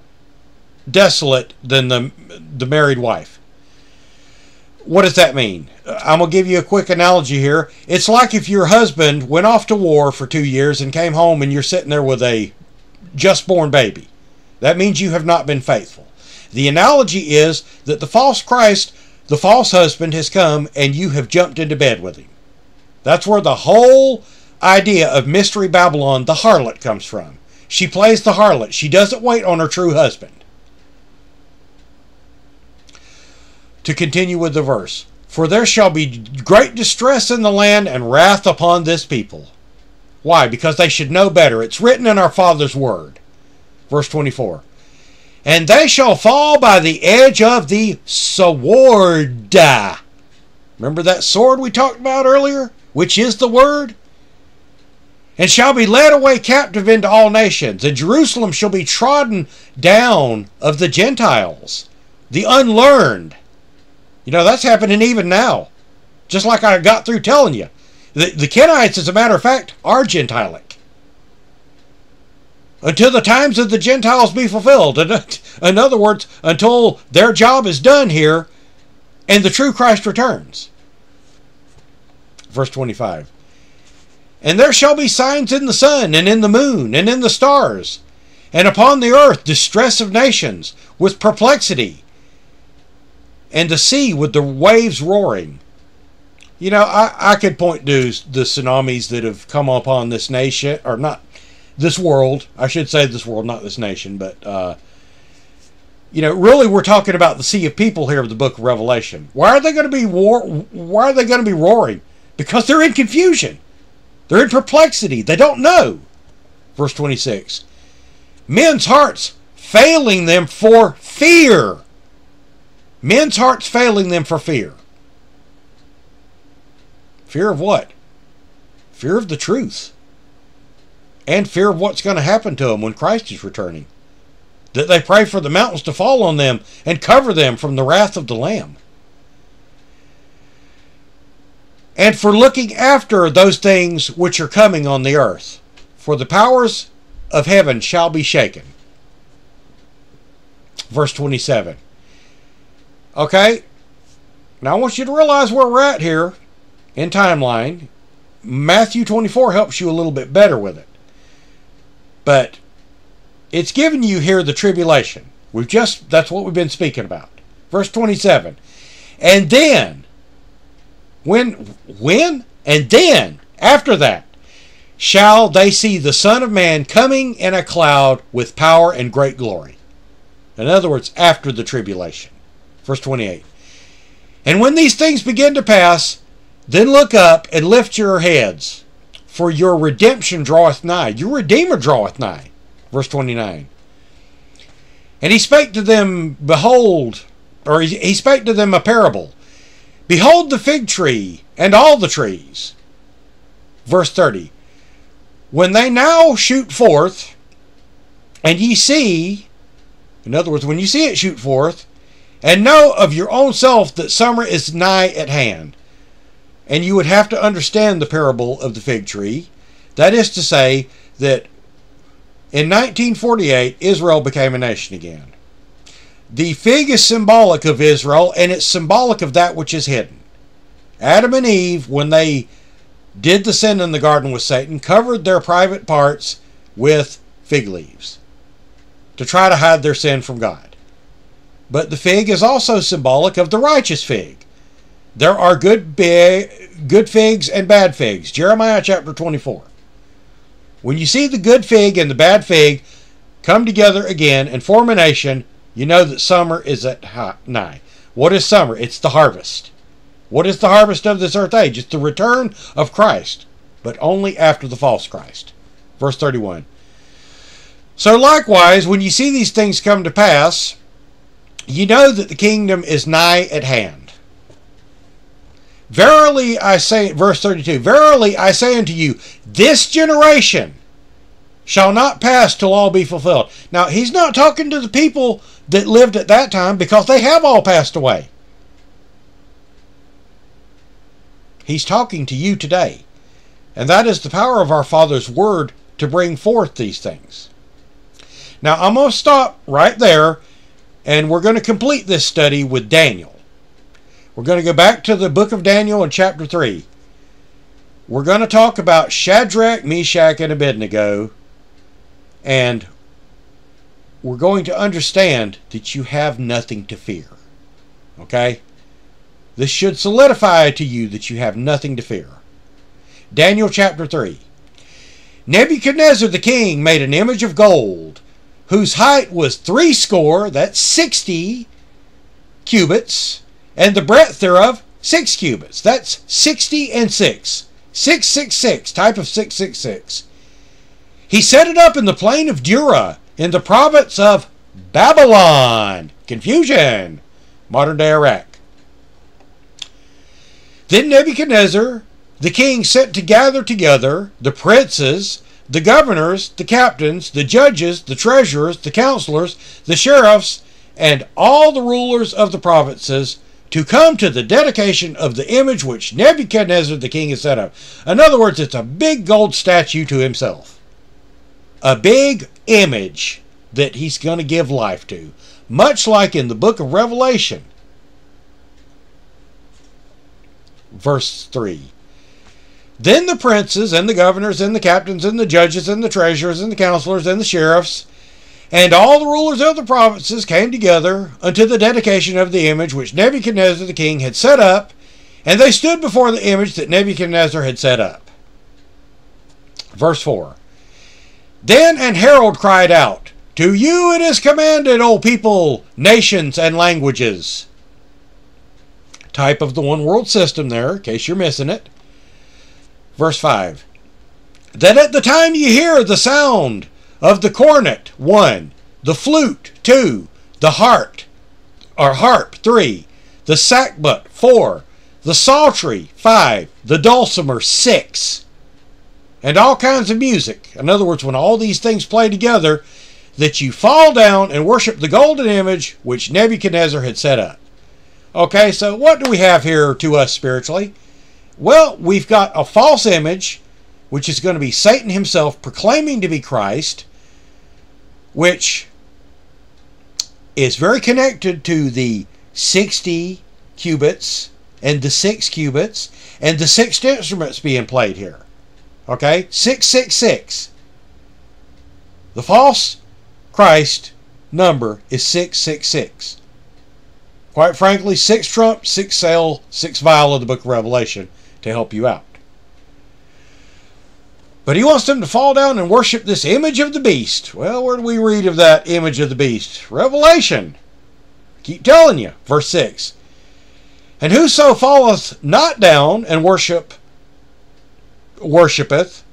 desolate than the, the married wife. What does that mean? I'm going to give you a quick analogy here. It's like if your husband went off to war for two years and came home and you're sitting there with a just born baby. That means you have not been faithful. The analogy is that the false Christ, the false husband, has come and you have jumped into bed with him. That's where the whole idea of Mystery Babylon, the harlot, comes from. She plays the harlot. She doesn't wait on her true husband. To continue with the verse. For there shall be great distress in the land and wrath upon this people. Why? Because they should know better. It's written in our Father's word. Verse 24. And they shall fall by the edge of the sword. Remember that sword we talked about earlier? Which is the word? And shall be led away captive into all nations, and Jerusalem shall be trodden down of the Gentiles, the unlearned, you know, that's happening even now. Just like I got through telling you. The, the Kenites, as a matter of fact, are Gentilic. Until the times of the Gentiles be fulfilled. In other words, until their job is done here and the true Christ returns. Verse 25. And there shall be signs in the sun, and in the moon, and in the stars, and upon the earth distress of nations, with perplexity, and the sea with the waves roaring. You know, I, I could point to the tsunamis that have come upon this nation, or not this world. I should say this world, not this nation, but uh, you know, really, we're talking about the sea of people here of the Book of Revelation. Why are they going to be war? Why are they going to be roaring? Because they're in confusion. They're in perplexity. They don't know. Verse twenty-six. Men's hearts failing them for fear. Men's hearts failing them for fear. Fear of what? Fear of the truth. And fear of what's going to happen to them when Christ is returning. That they pray for the mountains to fall on them and cover them from the wrath of the Lamb. And for looking after those things which are coming on the earth. For the powers of heaven shall be shaken. Verse 27. Okay? Now I want you to realize where we're at here in timeline. Matthew 24 helps you a little bit better with it. But it's giving you here the tribulation. We've just, that's what we've been speaking about. Verse 27. And then, when, when? And then, after that, shall they see the Son of Man coming in a cloud with power and great glory. In other words, after the tribulation. Verse 28. And when these things begin to pass, then look up and lift your heads, for your redemption draweth nigh. Your Redeemer draweth nigh. Verse 29. And he spake to them, Behold, or he, spake to them a parable. Behold the fig tree and all the trees. Verse 30. When they now shoot forth, and ye see, in other words, when you see it shoot forth, and know of your own self that summer is nigh at hand. And you would have to understand the parable of the fig tree. That is to say, that in 1948, Israel became a nation again. The fig is symbolic of Israel, and it's symbolic of that which is hidden. Adam and Eve, when they did the sin in the garden with Satan, covered their private parts with fig leaves to try to hide their sin from God. But the fig is also symbolic of the righteous fig. There are good good figs and bad figs. Jeremiah chapter 24. When you see the good fig and the bad fig come together again and form a nation, you know that summer is at nigh. What is summer? It's the harvest. What is the harvest of this earth age? It's the return of Christ, but only after the false Christ. Verse 31. So likewise, when you see these things come to pass, you know that the kingdom is nigh at hand. Verily I say, verse 32, Verily I say unto you, this generation shall not pass till all be fulfilled. Now, he's not talking to the people that lived at that time because they have all passed away. He's talking to you today. And that is the power of our Father's Word to bring forth these things. Now, I'm going to stop right there and we're going to complete this study with Daniel. We're going to go back to the book of Daniel in chapter 3. We're going to talk about Shadrach, Meshach, and Abednego. And we're going to understand that you have nothing to fear. Okay? This should solidify to you that you have nothing to fear. Daniel chapter 3. Nebuchadnezzar the king made an image of gold, whose height was three score, that's sixty cubits, and the breadth thereof six cubits. That's sixty and six. Six six six, type of six six six. He set it up in the plain of Dura, in the province of Babylon. Confusion. Modern day Iraq. Then Nebuchadnezzar, the king, sent to gather together the princes, the governors, the captains, the judges, the treasurers, the counselors, the sheriffs, and all the rulers of the provinces to come to the dedication of the image which Nebuchadnezzar the king has set up. In other words, it's a big gold statue to himself. A big image that he's going to give life to. Much like in the book of Revelation, verse 3. Then the princes and the governors and the captains and the judges and the treasurers and the counselors and the sheriffs and all the rulers of the provinces came together unto the dedication of the image which Nebuchadnezzar the king had set up And they stood before the image that Nebuchadnezzar had set up. Verse 4 Then an herald cried out, To you it is commanded, O people, nations, and languages. Type of the one world system there, in case you're missing it. Verse 5 That at the time you hear the sound of the cornet, 1, the flute, 2, the harp, or harp, 3, the sackbut, 4, the psaltery, 5, the dulcimer, 6, and all kinds of music. In other words, when all these things play together, that you fall down and worship the golden image which Nebuchadnezzar had set up. Okay, so what do we have here to us spiritually? Well, we've got a false image, which is going to be Satan himself proclaiming to be Christ, which is very connected to the 60 cubits and the six cubits and the six instruments being played here. Okay? 666. The false Christ number is 666. Quite frankly, six trump, six seal, six vial of the book of Revelation to help you out. But he wants them to fall down and worship this image of the beast. Well, where do we read of that image of the beast? Revelation. Keep telling you. Verse 6. And whoso falleth not down and worship worshipeth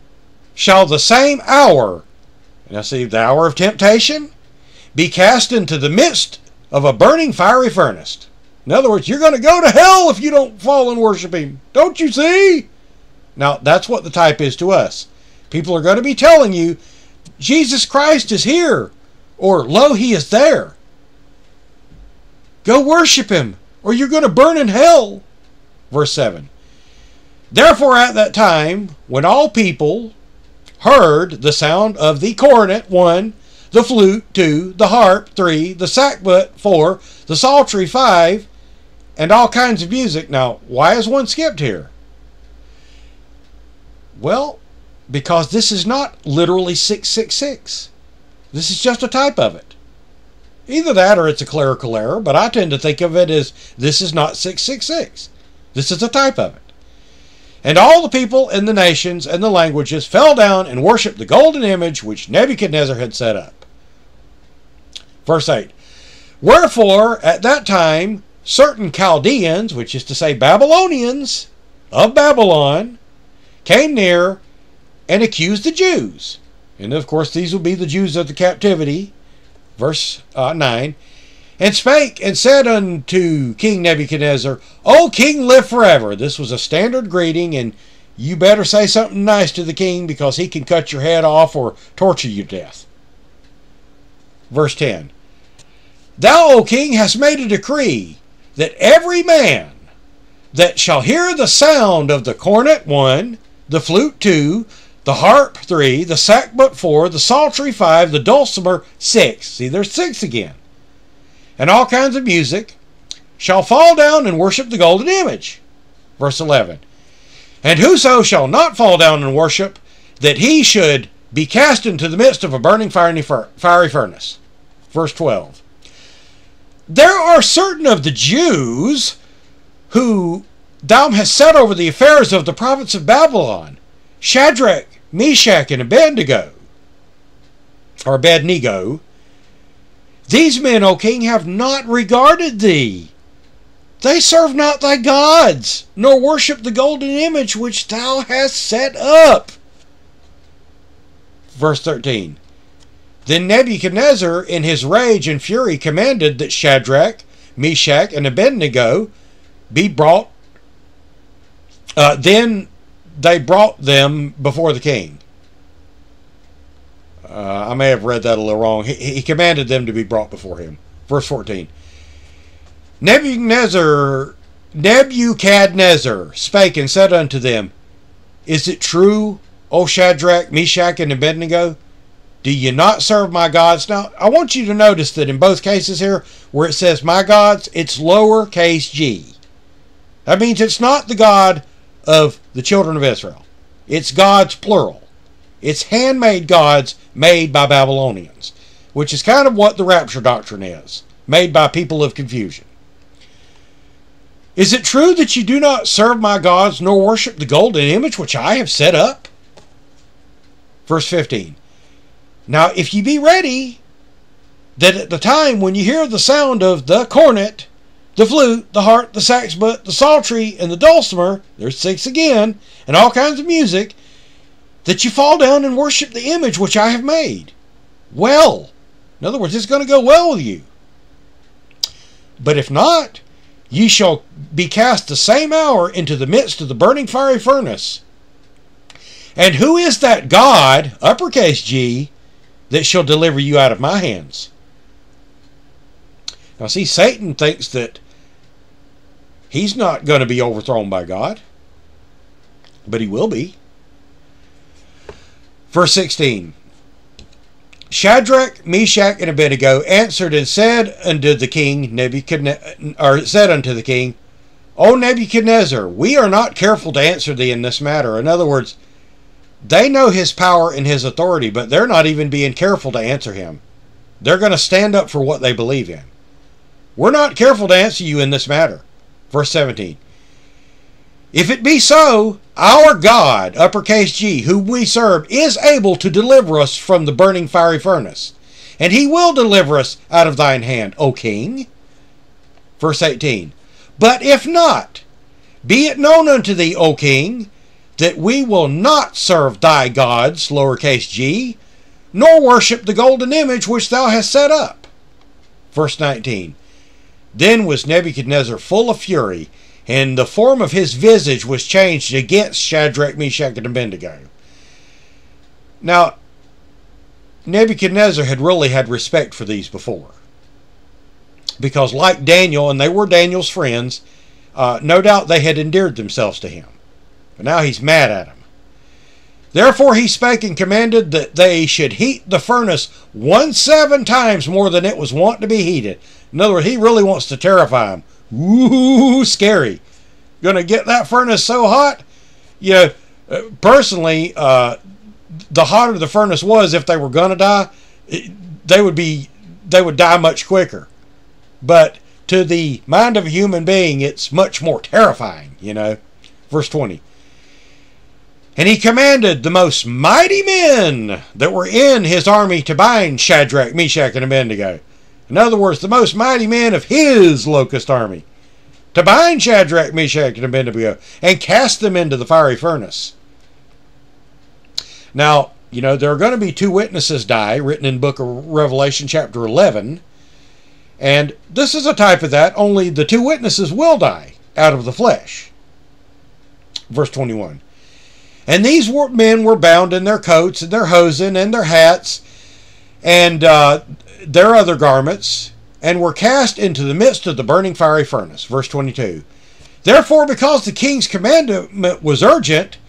shall the same hour, now see the hour of temptation, be cast into the midst of a burning fiery furnace. In other words, you're going to go to hell if you don't fall and worship him. Don't you see? Now, that's what the type is to us. People are going to be telling you, Jesus Christ is here, or lo, he is there. Go worship him, or you're going to burn in hell. Verse 7. Therefore, at that time, when all people heard the sound of the cornet, one, the flute, two, the harp, three, the sackbut, four, the psaltery, five, and all kinds of music. Now, why is one skipped here? Well, because this is not literally 666. This is just a type of it. Either that or it's a clerical error, but I tend to think of it as this is not 666. This is a type of it. And all the people and the nations and the languages fell down and worshipped the golden image which Nebuchadnezzar had set up. Verse 8 Wherefore, at that time, certain Chaldeans, which is to say Babylonians of Babylon, came near and accused the Jews. And of course, these will be the Jews of the captivity. Verse uh, 9 and spake and said unto King Nebuchadnezzar, O king, live forever. This was a standard greeting, and you better say something nice to the king because he can cut your head off or torture you to death. Verse 10 Thou, O king, hast made a decree that every man that shall hear the sound of the cornet, one, the flute, two, the harp, three, the sackbut, four, the psaltery, five, the dulcimer, six. See, there's six again and all kinds of music, shall fall down and worship the golden image. Verse 11. And whoso shall not fall down and worship, that he should be cast into the midst of a burning fiery furnace. Verse 12. There are certain of the Jews who thou hast set over the affairs of the province of Babylon, Shadrach, Meshach, and Abednego, or Abednego, these men, O king, have not regarded thee. They serve not thy gods, nor worship the golden image which thou hast set up. Verse 13 Then Nebuchadnezzar, in his rage and fury, commanded that Shadrach, Meshach, and Abednego be brought. Uh, then they brought them before the king. Uh, I may have read that a little wrong. He, he commanded them to be brought before him. Verse 14. Nebuchadnezzar, Nebuchadnezzar spake and said unto them, Is it true, O Shadrach, Meshach, and Abednego? Do you not serve my gods? Now, I want you to notice that in both cases here, where it says my gods, it's lowercase g. That means it's not the God of the children of Israel. It's God's plural. It's handmade gods made by Babylonians, which is kind of what the rapture doctrine is made by people of confusion. Is it true that you do not serve my gods nor worship the golden image which I have set up? Verse 15. Now, if ye be ready, that at the time when you hear the sound of the cornet, the flute, the harp, the sackbut, the psaltery, and the dulcimer, there's six again, and all kinds of music, that you fall down and worship the image which I have made. Well, in other words, it's going to go well with you. But if not, ye shall be cast the same hour into the midst of the burning fiery furnace. And who is that God, uppercase G, that shall deliver you out of my hands? Now, see, Satan thinks that he's not going to be overthrown by God, but he will be. Verse 16 Shadrach, Meshach, and Abednego answered and said unto the king Nebuchadnezzar, or said unto the king, O Nebuchadnezzar, we are not careful to answer thee in this matter. In other words, they know his power and his authority, but they're not even being careful to answer him. They're going to stand up for what they believe in. We're not careful to answer you in this matter. Verse 17. If it be so, our God, uppercase G, whom we serve, is able to deliver us from the burning fiery furnace, and he will deliver us out of thine hand, O king. Verse 18. But if not, be it known unto thee, O king, that we will not serve thy gods, lowercase g, nor worship the golden image which thou hast set up. Verse 19. Then was Nebuchadnezzar full of fury, and the form of his visage was changed against Shadrach, Meshach, and Abednego. Now, Nebuchadnezzar had really had respect for these before. Because, like Daniel, and they were Daniel's friends, uh, no doubt they had endeared themselves to him. But now he's mad at him. Therefore he spake and commanded that they should heat the furnace one seven times more than it was wont to be heated. In other words, he really wants to terrify them. Ooh, scary. Gonna get that furnace so hot? You know, uh, personally, uh, the hotter the furnace was, if they were gonna die, they would be they would die much quicker. But to the mind of a human being, it's much more terrifying. You know, verse twenty. And he commanded the most mighty men that were in his army to bind Shadrach, Meshach, and Abednego. In other words, the most mighty men of his locust army. To bind Shadrach, Meshach, and Abednego and cast them into the fiery furnace. Now, you know, there are going to be two witnesses die, written in book of Revelation, chapter 11. And this is a type of that, only the two witnesses will die out of the flesh. Verse 21. And these men were bound in their coats and their hosen and their hats and uh, their other garments, and were cast into the midst of the burning fiery furnace. Verse 22. Therefore, because the king's commandment was urgent,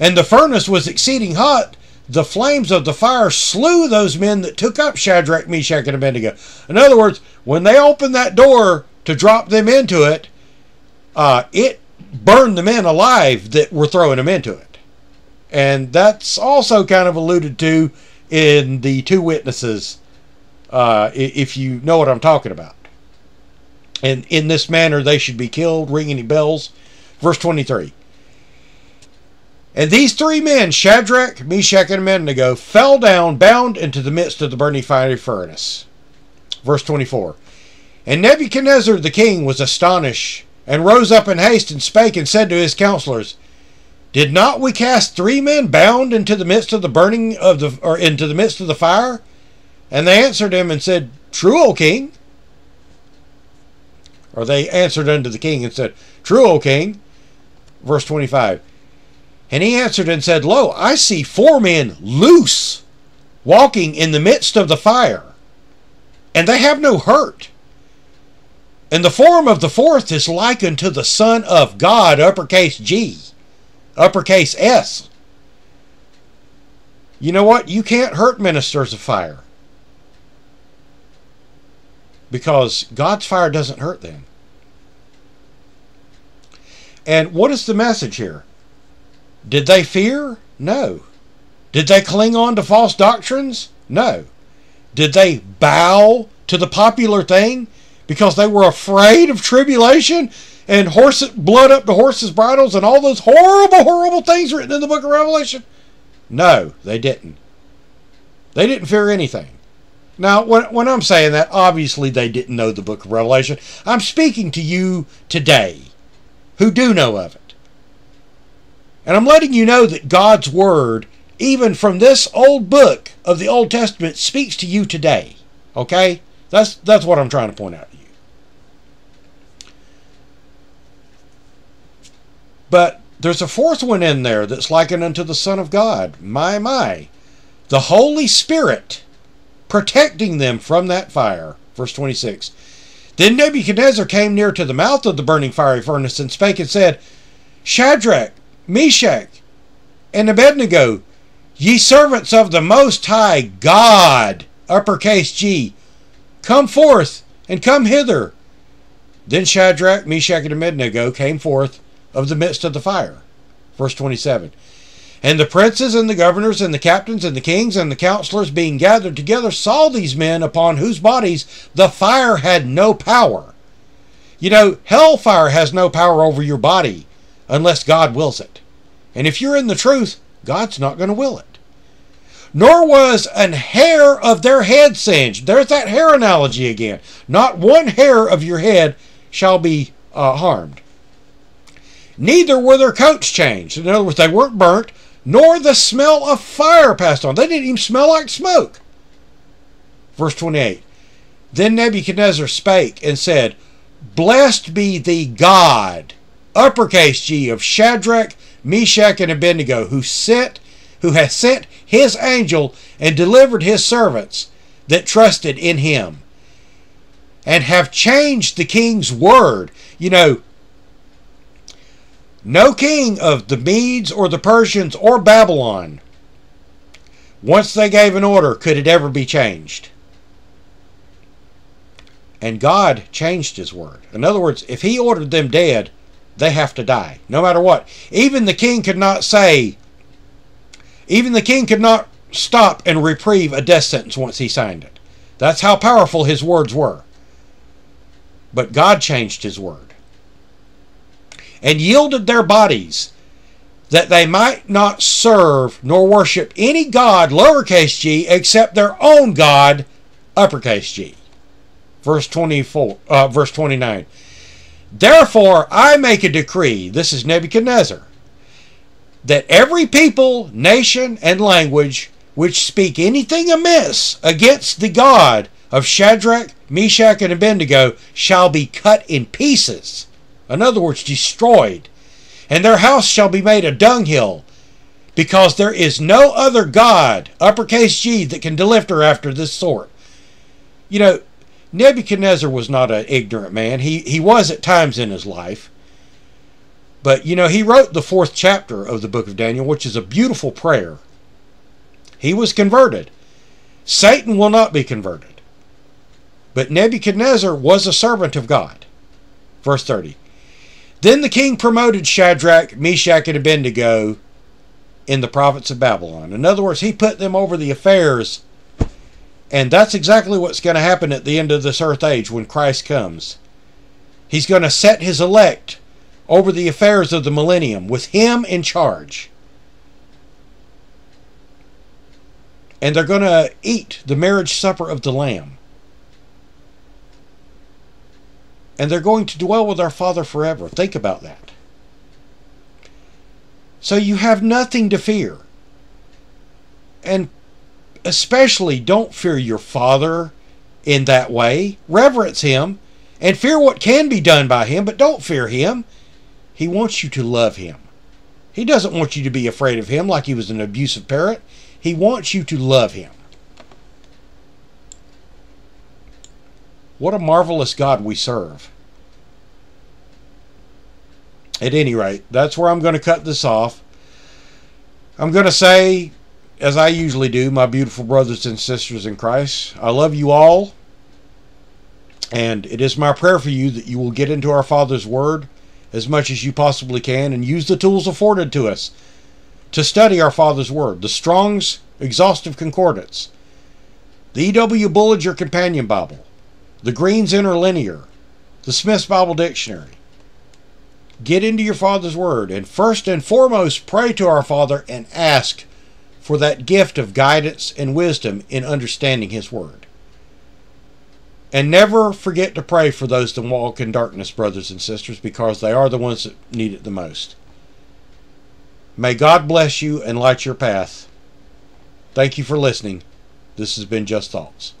and the furnace was exceeding hot, the flames of the fire slew those men that took up Shadrach, Meshach, and Abednego. In other words, when they opened that door to drop them into it, uh, it burned the men alive that were throwing them into it. And that's also kind of alluded to in the two witnesses, uh, if you know what I'm talking about. And in this manner they should be killed, ring any bells. Verse 23. And these three men, Shadrach, Meshach, and Abednego, fell down, bound into the midst of the burning fiery furnace. Verse 24. And Nebuchadnezzar the king was astonished, and rose up in haste, and spake, and said to his counselors, did not we cast three men bound into the midst of the burning of the or into the midst of the fire? And they answered him and said, True, O king. Or they answered unto the king and said, True, O king. Verse 25. And he answered and said, Lo, I see four men loose, walking in the midst of the fire, and they have no hurt. And the form of the fourth is like unto the Son of God, uppercase G uppercase S. You know what? You can't hurt ministers of fire. Because God's fire doesn't hurt them. And what is the message here? Did they fear? No. Did they cling on to false doctrines? No. Did they bow to the popular thing because they were afraid of tribulation? And horse blood up to horses' bridles and all those horrible, horrible things written in the book of Revelation? No, they didn't. They didn't fear anything. Now, when, when I'm saying that, obviously they didn't know the book of Revelation. I'm speaking to you today who do know of it. And I'm letting you know that God's Word, even from this old book of the Old Testament, speaks to you today. Okay? That's, that's what I'm trying to point out to you. But there's a fourth one in there that's likened unto the Son of God. My, my. The Holy Spirit protecting them from that fire. Verse 26. Then Nebuchadnezzar came near to the mouth of the burning fiery furnace and spake and said, Shadrach, Meshach, and Abednego, ye servants of the Most High God, uppercase G, come forth and come hither. Then Shadrach, Meshach, and Abednego came forth of the midst of the fire. Verse 27. And the princes and the governors and the captains and the kings and the counselors being gathered together saw these men upon whose bodies the fire had no power. You know, hellfire has no power over your body unless God wills it. And if you're in the truth, God's not going to will it. Nor was an hair of their head singed. There's that hair analogy again. Not one hair of your head shall be uh, harmed. Neither were their coats changed. In other words, they weren't burnt, nor the smell of fire passed on. They didn't even smell like smoke. Verse 28 Then Nebuchadnezzar spake and said, Blessed be the God, uppercase G, of Shadrach, Meshach, and Abednego, who sent, who hath sent his angel and delivered his servants that trusted in him, and have changed the king's word. You know, no king of the Medes or the Persians or Babylon, once they gave an order, could it ever be changed. And God changed his word. In other words, if he ordered them dead, they have to die, no matter what. Even the king could not say, even the king could not stop and reprieve a death sentence once he signed it. That's how powerful his words were. But God changed his word and yielded their bodies that they might not serve nor worship any god, lowercase g, except their own God, uppercase g. Verse 24, uh, verse 29. Therefore I make a decree, this is Nebuchadnezzar, that every people, nation, and language which speak anything amiss against the God of Shadrach, Meshach, and Abednego shall be cut in pieces in other words, destroyed. And their house shall be made a dunghill, because there is no other God, uppercase G, that can deliver after this sort. You know, Nebuchadnezzar was not an ignorant man. He, he was at times in his life. But, you know, he wrote the fourth chapter of the book of Daniel, which is a beautiful prayer. He was converted. Satan will not be converted. But Nebuchadnezzar was a servant of God. Verse 30. Then the king promoted Shadrach, Meshach, and Abednego in the province of Babylon. In other words, he put them over the affairs. And that's exactly what's going to happen at the end of this earth age when Christ comes. He's going to set his elect over the affairs of the millennium with him in charge. And they're going to eat the marriage supper of the Lamb. And they're going to dwell with our Father forever. Think about that. So you have nothing to fear. And especially don't fear your Father in that way. Reverence Him and fear what can be done by Him, but don't fear Him. He wants you to love Him. He doesn't want you to be afraid of Him like He was an abusive parent. He wants you to love Him. What a marvelous God we serve. At any rate, that's where I'm going to cut this off. I'm going to say, as I usually do, my beautiful brothers and sisters in Christ, I love you all. And it is my prayer for you that you will get into our Father's Word as much as you possibly can and use the tools afforded to us to study our Father's Word. The Strong's Exhaustive Concordance, the E.W. Bullinger Companion Bible, the Green's Interlinear, the Smith's Bible Dictionary, get into your Father's Word and first and foremost pray to our Father and ask for that gift of guidance and wisdom in understanding His Word. And never forget to pray for those that walk in darkness, brothers and sisters, because they are the ones that need it the most. May God bless you and light your path. Thank you for listening. This has been Just Thoughts.